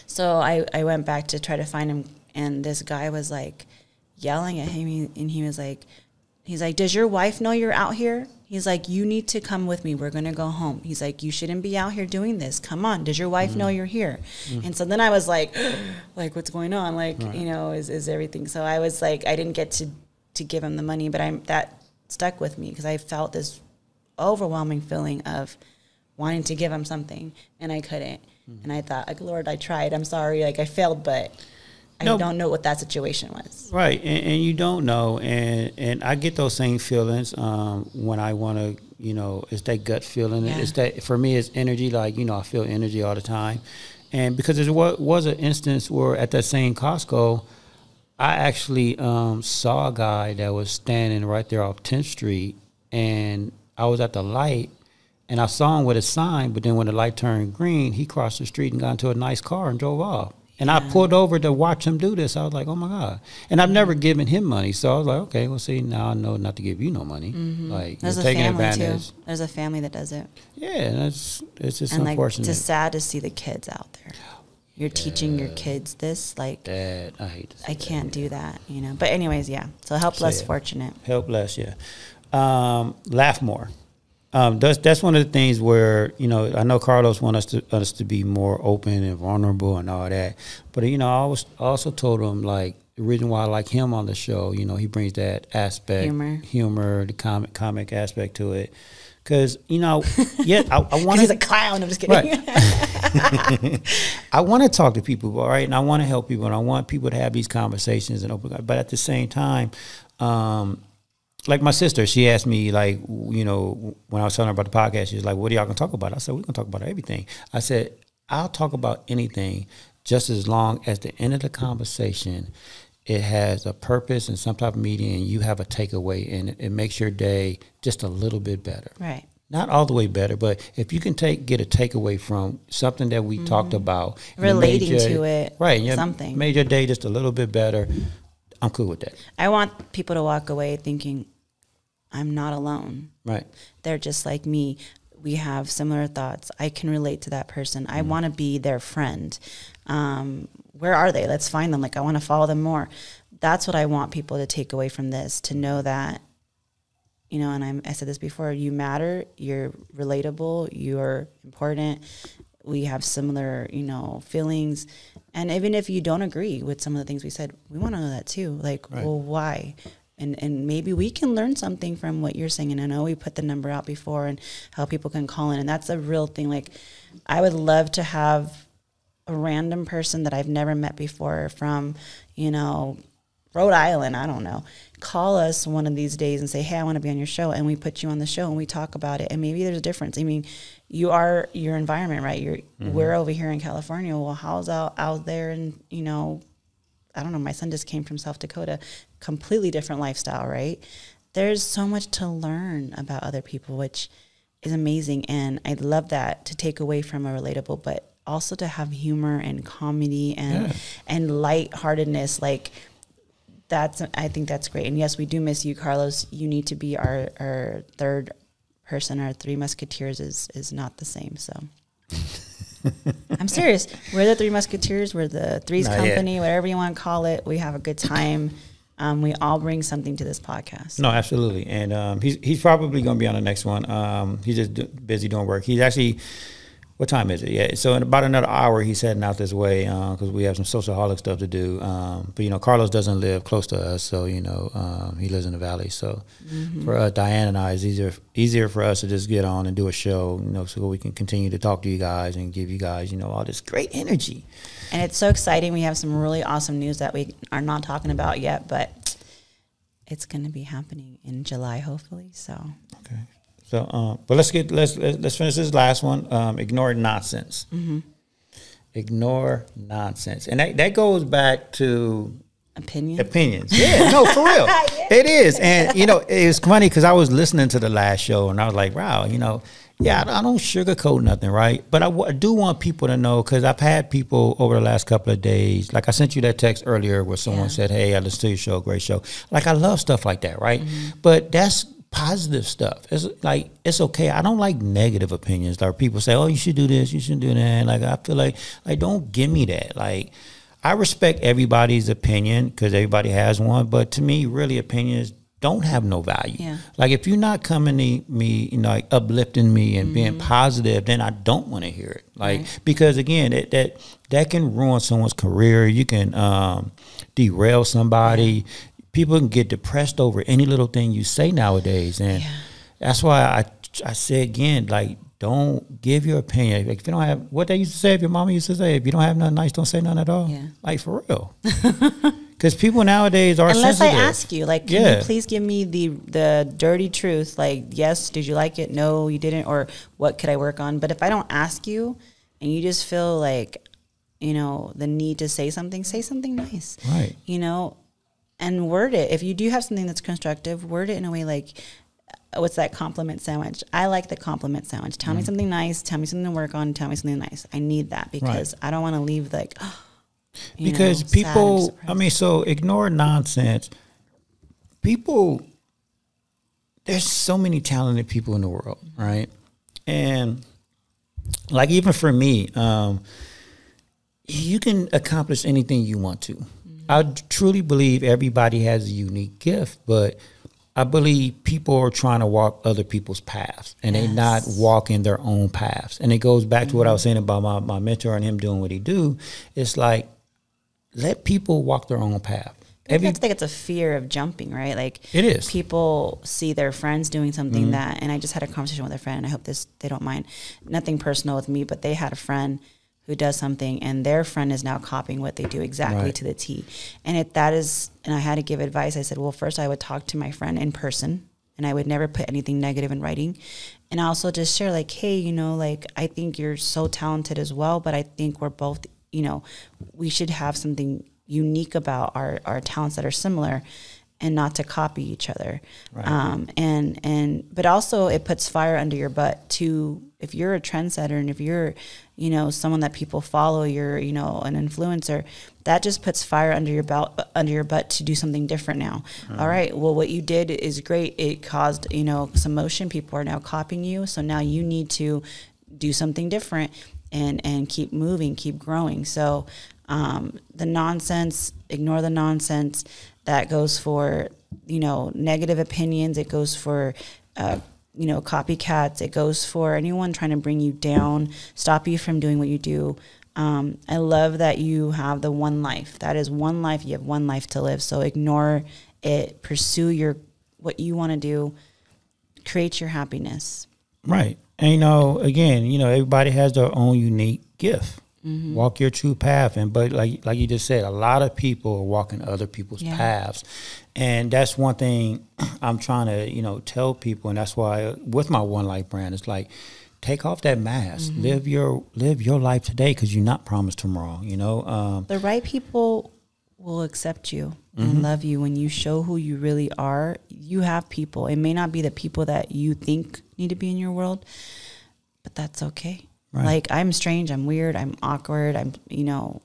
Speaker 2: So I, I went back to try to find him and this guy was like yelling at him and he was like he's like, Does your wife know you're out here? He's like, You need to come with me. We're gonna go home. He's like, You shouldn't be out here doing this. Come on. Does your wife know mm. you're here? Mm. And so then I was like, like what's going on? Like, you know, is is everything so I was like I didn't get to to give him the money, but I'm that stuck with me because I felt this overwhelming feeling of wanting to give him something and I couldn't. And I thought, like, Lord, I tried. I'm sorry. Like I failed, but I
Speaker 1: No.
Speaker 2: don't know what that situation was.
Speaker 1: Right, and, and you don't know, and and I get those same feelings um, when I want to, you know, it's that gut feeling.
Speaker 2: Yeah.
Speaker 1: It's that for me, it's energy. Like you know, I feel energy all the time, and because there was an instance where at that same Costco, I actually um, saw a guy that was standing right there off 10th Street, and I was at the light, and I saw him with a sign. But then when the light turned green, he crossed the street and got into a nice car and drove off. And I pulled over to watch him do this. I was like, "Oh my god!" And I've never given him money, so I was like, "Okay, well, see, now I know not to give you no money. Like
Speaker 2: There's
Speaker 1: you're
Speaker 2: a
Speaker 1: taking
Speaker 2: family
Speaker 1: advantage."
Speaker 2: too. There's a family that does it.
Speaker 1: Yeah, and that's it's just
Speaker 2: and like
Speaker 1: unfortunate.
Speaker 2: it's just sad to see the kids out there. You're teaching your kids this, like
Speaker 1: that I hate
Speaker 2: I can't do that, you know. But anyways, yeah. So help less
Speaker 1: Say it.
Speaker 2: fortunate.
Speaker 1: Help less, yeah. Um, laugh more. Um, that's that's one of the things where you know I know Carlos wants us to us to be more open and vulnerable and all that, but you know I always also told him like the reason why I like him on the show, you know, he brings that aspect,
Speaker 2: Humor.
Speaker 1: humor, the comic comic aspect to it, because you know, yeah, I, I want
Speaker 2: he's a clown. I'm just kidding. Right.
Speaker 1: I want to talk to people, all right, and I want to help people, and I want people to have these conversations and open. But at the same time, um, like my sister, she asked me, like, you know, when I was telling her about the podcast, she was like, "What are y'all gonna talk about?" I said, "We're gonna talk about everything." I said, "I'll talk about anything, just as long as the end of the conversation." It has a purpose and some type of meaning, and you have a takeaway, and it, it makes your day just a little bit better
Speaker 2: right.
Speaker 1: not all the way better, but if you can take get a takeaway from something that we talked about, and it made
Speaker 2: Relating
Speaker 1: your-
Speaker 2: to it,
Speaker 1: right?
Speaker 2: Something.
Speaker 1: made your day just a little bit better. I'm cool with that,
Speaker 2: I want people to walk away thinking, I'm not alone.
Speaker 1: right?
Speaker 2: They're just like me. We have similar thoughts. I can relate to that person. I want to be their friend. Um, where are they? Let's find them. Like, I want to follow them more. That's what I want people to take away from this to know that, you know, and I'm, I said this before you matter, you're relatable, you're important. We have similar, you know, feelings. And even if you don't agree with some of the things we said, we want to know that too. Like,
Speaker 1: Right.
Speaker 2: well, why? and and maybe we can learn something from what you're saying. And I know we put the number out before and how people can call in, and that's a real thing. Like, I would love to have a random person that I've never met before from, you know, Rhode Island. I don't know. Call us one of these days and say, "Hey, I want to be on your show," and we put you on the show and we talk about it. And maybe there's a difference. I mean, you are your environment, right? You're mm-hmm. we're over here in California. Well, how's out out there and you know I don't know, my son just came from South Dakota, completely different lifestyle, right? There's so much to learn about other people, which is amazing. And I love that to take away from a relatable, but also to have humor and comedy and
Speaker 1: Yeah.
Speaker 2: and lightheartedness. Like that's I think that's great. And yes, we do miss you, Carlos. You need to be our, our third person. Our three musketeers is is not the same. So I'm serious. We're the Three Musketeers. We're the Threes
Speaker 1: Not yet.
Speaker 2: Company, whatever you want to call it. We have a good time. Um, we all bring something to this podcast.
Speaker 1: No, absolutely, and um, he's he's probably going to be on the next one. Um, he's just busy doing work. He's actually, what time is it? Yeah, so in about another hour, he's heading out this way because we have some social holic stuff to do. Um, but you know, Carlos doesn't live close to us, so you know, um, he lives in the valley. So for us, Diane and I, it's easier easier for us to just get on and do a show, you know, so we can continue to talk to you guys and give you guys, you know, all this great energy.
Speaker 2: And it's so exciting. We have some really awesome news that we are not talking about yet, but it's going to be happening in July, hopefully. So
Speaker 1: Okay. So, um, but let's get let's let's finish this last one. Um, ignore nonsense. Ignore nonsense, and that that goes back to
Speaker 2: opinions.
Speaker 1: opinions. Yeah, no, for real, it is. And you know, it's funny because I was listening to the last show, and I was like, wow, you know. Yeah, I I don't sugarcoat nothing, right? But I, w- I do want people to know because I've had people over the last couple of days. Like I sent you that text earlier where someone
Speaker 2: Yeah.
Speaker 1: said, "Hey, I listened to your show, great show." Like I love stuff like that, right? But that's positive stuff. It's like it's okay. I don't like negative opinions. Like people say, "Oh, you should do this, you shouldn't do that." Like I feel like like don't give me that. Like I respect everybody's opinion because everybody has one, but to me, really, opinions don't have no value.
Speaker 2: Yeah.
Speaker 1: Like if you're not coming to me, you know, like uplifting me and being
Speaker 2: Mm-hmm.
Speaker 1: positive, then I don't want to hear it. Like because again, it, that that can ruin someone's career. You can um, derail somebody. People can get depressed over any little thing you say nowadays, and
Speaker 2: Yeah.
Speaker 1: that's why I I say again, like don't give your opinion. Like, if you don't have what they used to say, if your mama used to say, if you don't have nothing nice, don't say nothing at all.
Speaker 2: Yeah.
Speaker 1: Like for real. Because people nowadays are
Speaker 2: Unless I ask you, like, can
Speaker 1: Yeah.
Speaker 2: you please give me the the dirty truth? Like, yes, did you like it? No, you didn't. Or what could I work on? But if I don't ask you, and you just feel like, you know, the need to say something, say something nice.
Speaker 1: Right.
Speaker 2: You know, and word it. If you do have something that's constructive, word it in a way like, what's that compliment sandwich? I like the compliment sandwich. Tell
Speaker 1: Mm.
Speaker 2: me something nice. Tell me something to work on. Tell me something nice. I need that because I don't want to leave like. you
Speaker 1: because
Speaker 2: know,
Speaker 1: people i mean so ignore nonsense people there's so many talented people in the world right and like even for me um you can accomplish anything you want to i truly believe everybody has a unique gift but i believe people are trying to walk other people's paths and they're not
Speaker 2: Yes.
Speaker 1: walking their own paths and it goes back to what i was saying about my, my mentor and him doing what he do it's like let people walk their own path.
Speaker 2: I
Speaker 1: Every
Speaker 2: think like it's a fear of jumping, right? Like
Speaker 1: It is.
Speaker 2: People see their friends doing something
Speaker 1: Mm-hmm.
Speaker 2: that, and I just had a conversation with a friend, and I hope this they don't mind. Nothing personal with me, but they had a friend who does something, and their friend is now copying what they do exactly
Speaker 1: Right.
Speaker 2: to the T. And it that is, and I had to give advice. I said, well, first I would talk to my friend in person, and I would never put anything negative in writing. And I also just share like, hey, you know, like I think you're so talented as well, but I think we're both, you know, we should have something unique about our, our talents that are similar and not to copy each other. Um, and, and, but also it puts fire under your butt to, if you're a trendsetter and if you're, you know, someone that people follow, you're, you know, an influencer, that just puts fire under your belt, under your butt to do something different now. All right. Well, what you did is great. It caused, you know, some motion. People are now copying you. So now you need to do something different and, and keep moving, keep growing. So, um, the nonsense, ignore the nonsense. That goes for, you know, negative opinions. It goes for, uh, you know, copycats. It goes for anyone trying to bring you down, stop you from doing what you do. Um, I love that you have the one life. That is one life. You have one life to live. So ignore it. Pursue your what you want to do. Create your happiness.
Speaker 1: right, and you know, again, you know, everybody has their own unique gift.
Speaker 2: Mm-hmm.
Speaker 1: Walk your true path, and but like like you just said, a lot of people are walking other people's
Speaker 2: Yeah.
Speaker 1: paths, and that's one thing I'm trying to you know tell people, and that's why with my One Life brand, it's like take off that mask,
Speaker 2: Mm-hmm.
Speaker 1: live your live your life today because you're not promised tomorrow. You know, um,
Speaker 2: The right people will accept you
Speaker 1: Mm-hmm.
Speaker 2: and love you when you show who you really are. You have people. It may not be the people that you think need to be in your world, but that's okay.
Speaker 1: Right.
Speaker 2: Like I'm strange, I'm weird, I'm awkward, I'm you know,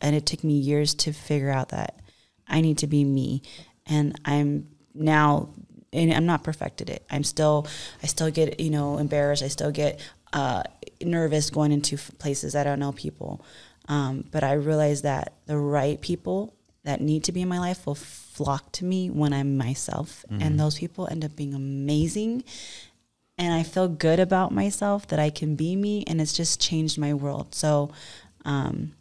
Speaker 2: and it took me years to figure out that I need to be me. And I'm now and I'm not perfected it. I'm still I still get, you know, embarrassed. I still get uh, nervous going into places I don't know people. Um, but I realize that the right people that need to be in my life will flock to me when I'm myself. And those people end up being amazing. And I feel good about myself that I can be me. And it's just changed my world. So, um,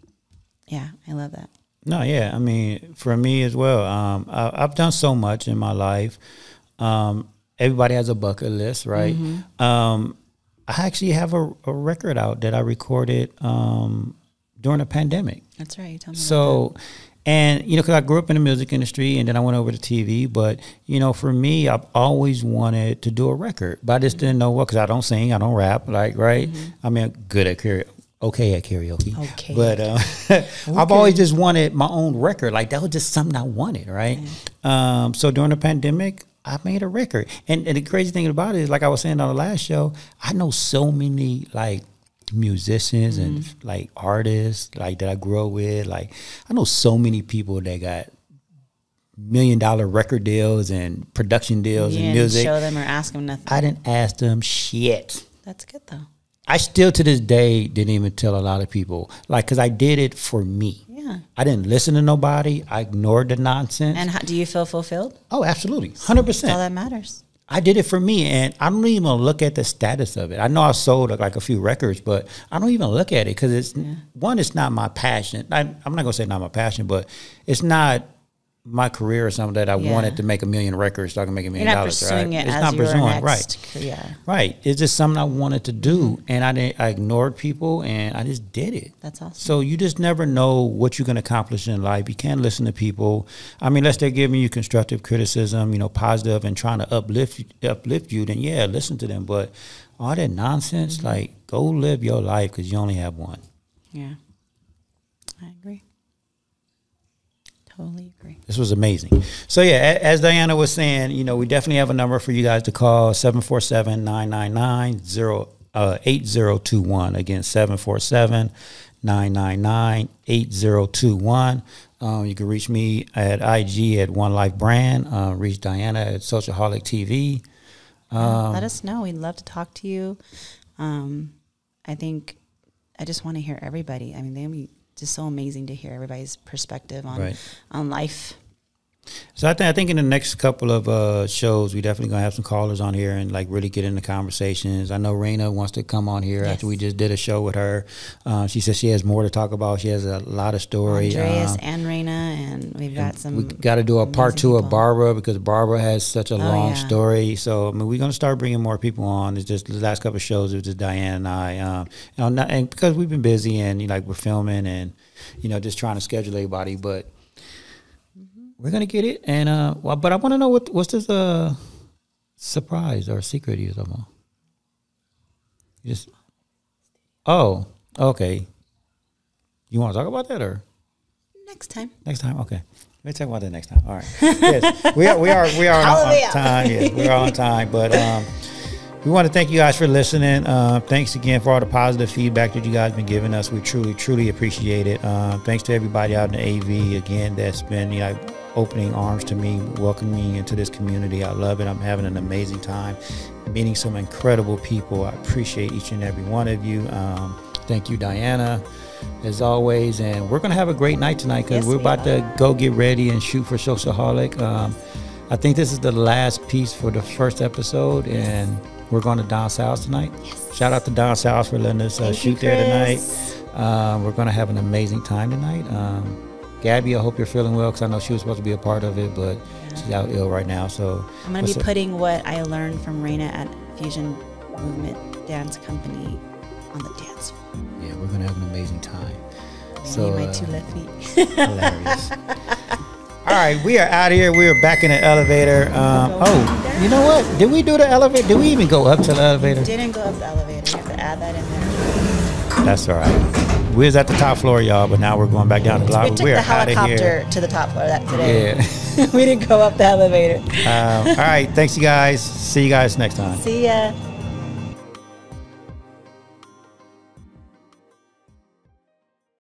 Speaker 2: yeah, I love that.
Speaker 1: No, yeah. I mean, for me as well. Um, I, I've done so much in my life. Um, everybody has a bucket list, right? Um, I actually have a, a record out that I recorded um, during the pandemic.
Speaker 2: That's right. You tell me.
Speaker 1: So And you know, because I grew up in the music industry, and then I went over to TV. But you know, for me, I've always wanted to do a record, but I just didn't know what because I don't sing, I don't rap, like right. I mean, good at okay at karaoke.
Speaker 2: Okay.
Speaker 1: But uh, I've always just wanted my own record. Like that was just something I wanted, right? Um, so during the pandemic, I made a record. And, and the crazy thing about it is, like I was saying on the last show, I know so many like musicians and like artists like that I grew up with. Like I know so many people that got million dollar record deals and production deals
Speaker 2: You
Speaker 1: and
Speaker 2: didn't
Speaker 1: music.
Speaker 2: show them or ask them nothing.
Speaker 1: I didn't ask them shit.
Speaker 2: That's good though.
Speaker 1: I still to this day didn't even tell a lot of people, like, cause I did it for me.
Speaker 2: Yeah.
Speaker 1: I didn't listen to nobody. I ignored the nonsense.
Speaker 2: And how, do you feel fulfilled?
Speaker 1: oh, absolutely, hundred
Speaker 2: That's all that matters.
Speaker 1: I did it for me, and I don't even look at the status of it. I know I sold like a few records, but I don't even look at it because it's one. It's not my passion. I, I'm not gonna say not my passion, but it's not my career or something that I
Speaker 2: Yeah.
Speaker 1: wanted to make a million records so I can make a million
Speaker 2: not
Speaker 1: dollars.
Speaker 2: pursuing
Speaker 1: right?
Speaker 2: it
Speaker 1: it's
Speaker 2: as
Speaker 1: not
Speaker 2: your
Speaker 1: pursuing,
Speaker 2: next
Speaker 1: right?
Speaker 2: career.
Speaker 1: Right. It's just something I wanted to do, and I didn't. I ignored people, and I just did it.
Speaker 2: That's awesome.
Speaker 1: So you just never know what you're going to accomplish in life. You can't listen to people. I mean, unless they're giving you constructive criticism, you know, positive, and trying to uplift uplift you. Then yeah, listen to them. But all that nonsense,
Speaker 2: Mm-hmm.
Speaker 1: like go live your life because you only have one.
Speaker 2: Yeah. I agree. Totally agree.
Speaker 1: This was amazing. So yeah, as Diana was saying, you know, we definitely have a number for you guys to call 747-999-8021. Again, 747-999-8021. Um, you can reach me at IG at One Life Brand. Uh, reach Diana at Social Holic TV. Um,
Speaker 2: Let us know. We'd love to talk to you. Um, I think I just want to hear everybody. I mean, they'd be just so amazing to hear everybody's perspective on
Speaker 1: Right.
Speaker 2: on life.
Speaker 1: So I think I think in the next couple of uh, shows, we definitely gonna have some callers on here and like really get into conversations. I know Raina wants to come on here after we just did a show with her. Uh, she says she has more to talk about. She has a lot of story.
Speaker 2: Andreas
Speaker 1: Um,
Speaker 2: and Raina, and we've got some.
Speaker 1: we got to do a part two of. Barbara because Barbara has such a long
Speaker 2: yeah.
Speaker 1: story. So I mean, we're gonna start bringing more people on. It's just the last couple of shows it was just Diane and I, um, know, not, and because we've been busy and you know, like we're filming and you know just trying to schedule everybody, but we're gonna get it. And uh, well, but I want to know what what's this uh surprise or secret you're talking about? You Just oh, okay. You want to talk about that or?
Speaker 2: Next time.
Speaker 1: Next time, okay. Let's talk about that next time. All right. yes, we are. We are. We are on, on time. Yes, we are on time. But um, we want to thank you guys for listening. Uh, thanks again for all the positive feedback that you guys have been giving us. We truly, truly appreciate it. Uh, thanks to everybody out in the AV again that's been you know opening arms to me, welcoming me into this community. I love it. I'm having an amazing time, meeting some incredible people. I appreciate each and every one of you. Um, thank you, Diana as always. And we're gonna have a great night tonight because
Speaker 2: Yes,
Speaker 1: we're
Speaker 2: we
Speaker 1: about to go get ready and shoot for Social Holic. Um, I think this is the last piece for the first episode, and we're going to Don South tonight. Shout out to Don South for letting us uh,
Speaker 2: Thank you,
Speaker 1: shoot there tonight. Um, we're going to have an amazing time tonight. Um, Gabby, I hope you're feeling well because I know she was supposed to be a part of it, but she's out ill right now. So
Speaker 2: I'm going to be
Speaker 1: up?
Speaker 2: putting what I learned from Raina at Fusion Movement Dance Company on the dance floor.
Speaker 1: Yeah, we're going to have an amazing time.
Speaker 2: Me
Speaker 1: So
Speaker 2: and my
Speaker 1: uh,
Speaker 2: two left feet.
Speaker 1: hilarious. All right, we are out of here. We are back in the elevator. Um, oh, you know what? Did we do the elevator? Did we even go up to the elevator?
Speaker 2: Didn't go up the elevator. You have to add that in there.
Speaker 1: That's all right. We was at the top floor, y'all, but now we're going back down the block.
Speaker 2: We took
Speaker 1: We're
Speaker 2: the
Speaker 1: out of here.
Speaker 2: helicopter to the top floor that today.
Speaker 1: Yeah.
Speaker 2: we didn't go up the elevator.
Speaker 1: Um, all right. Thanks, you guys. See you guys next time.
Speaker 2: See ya.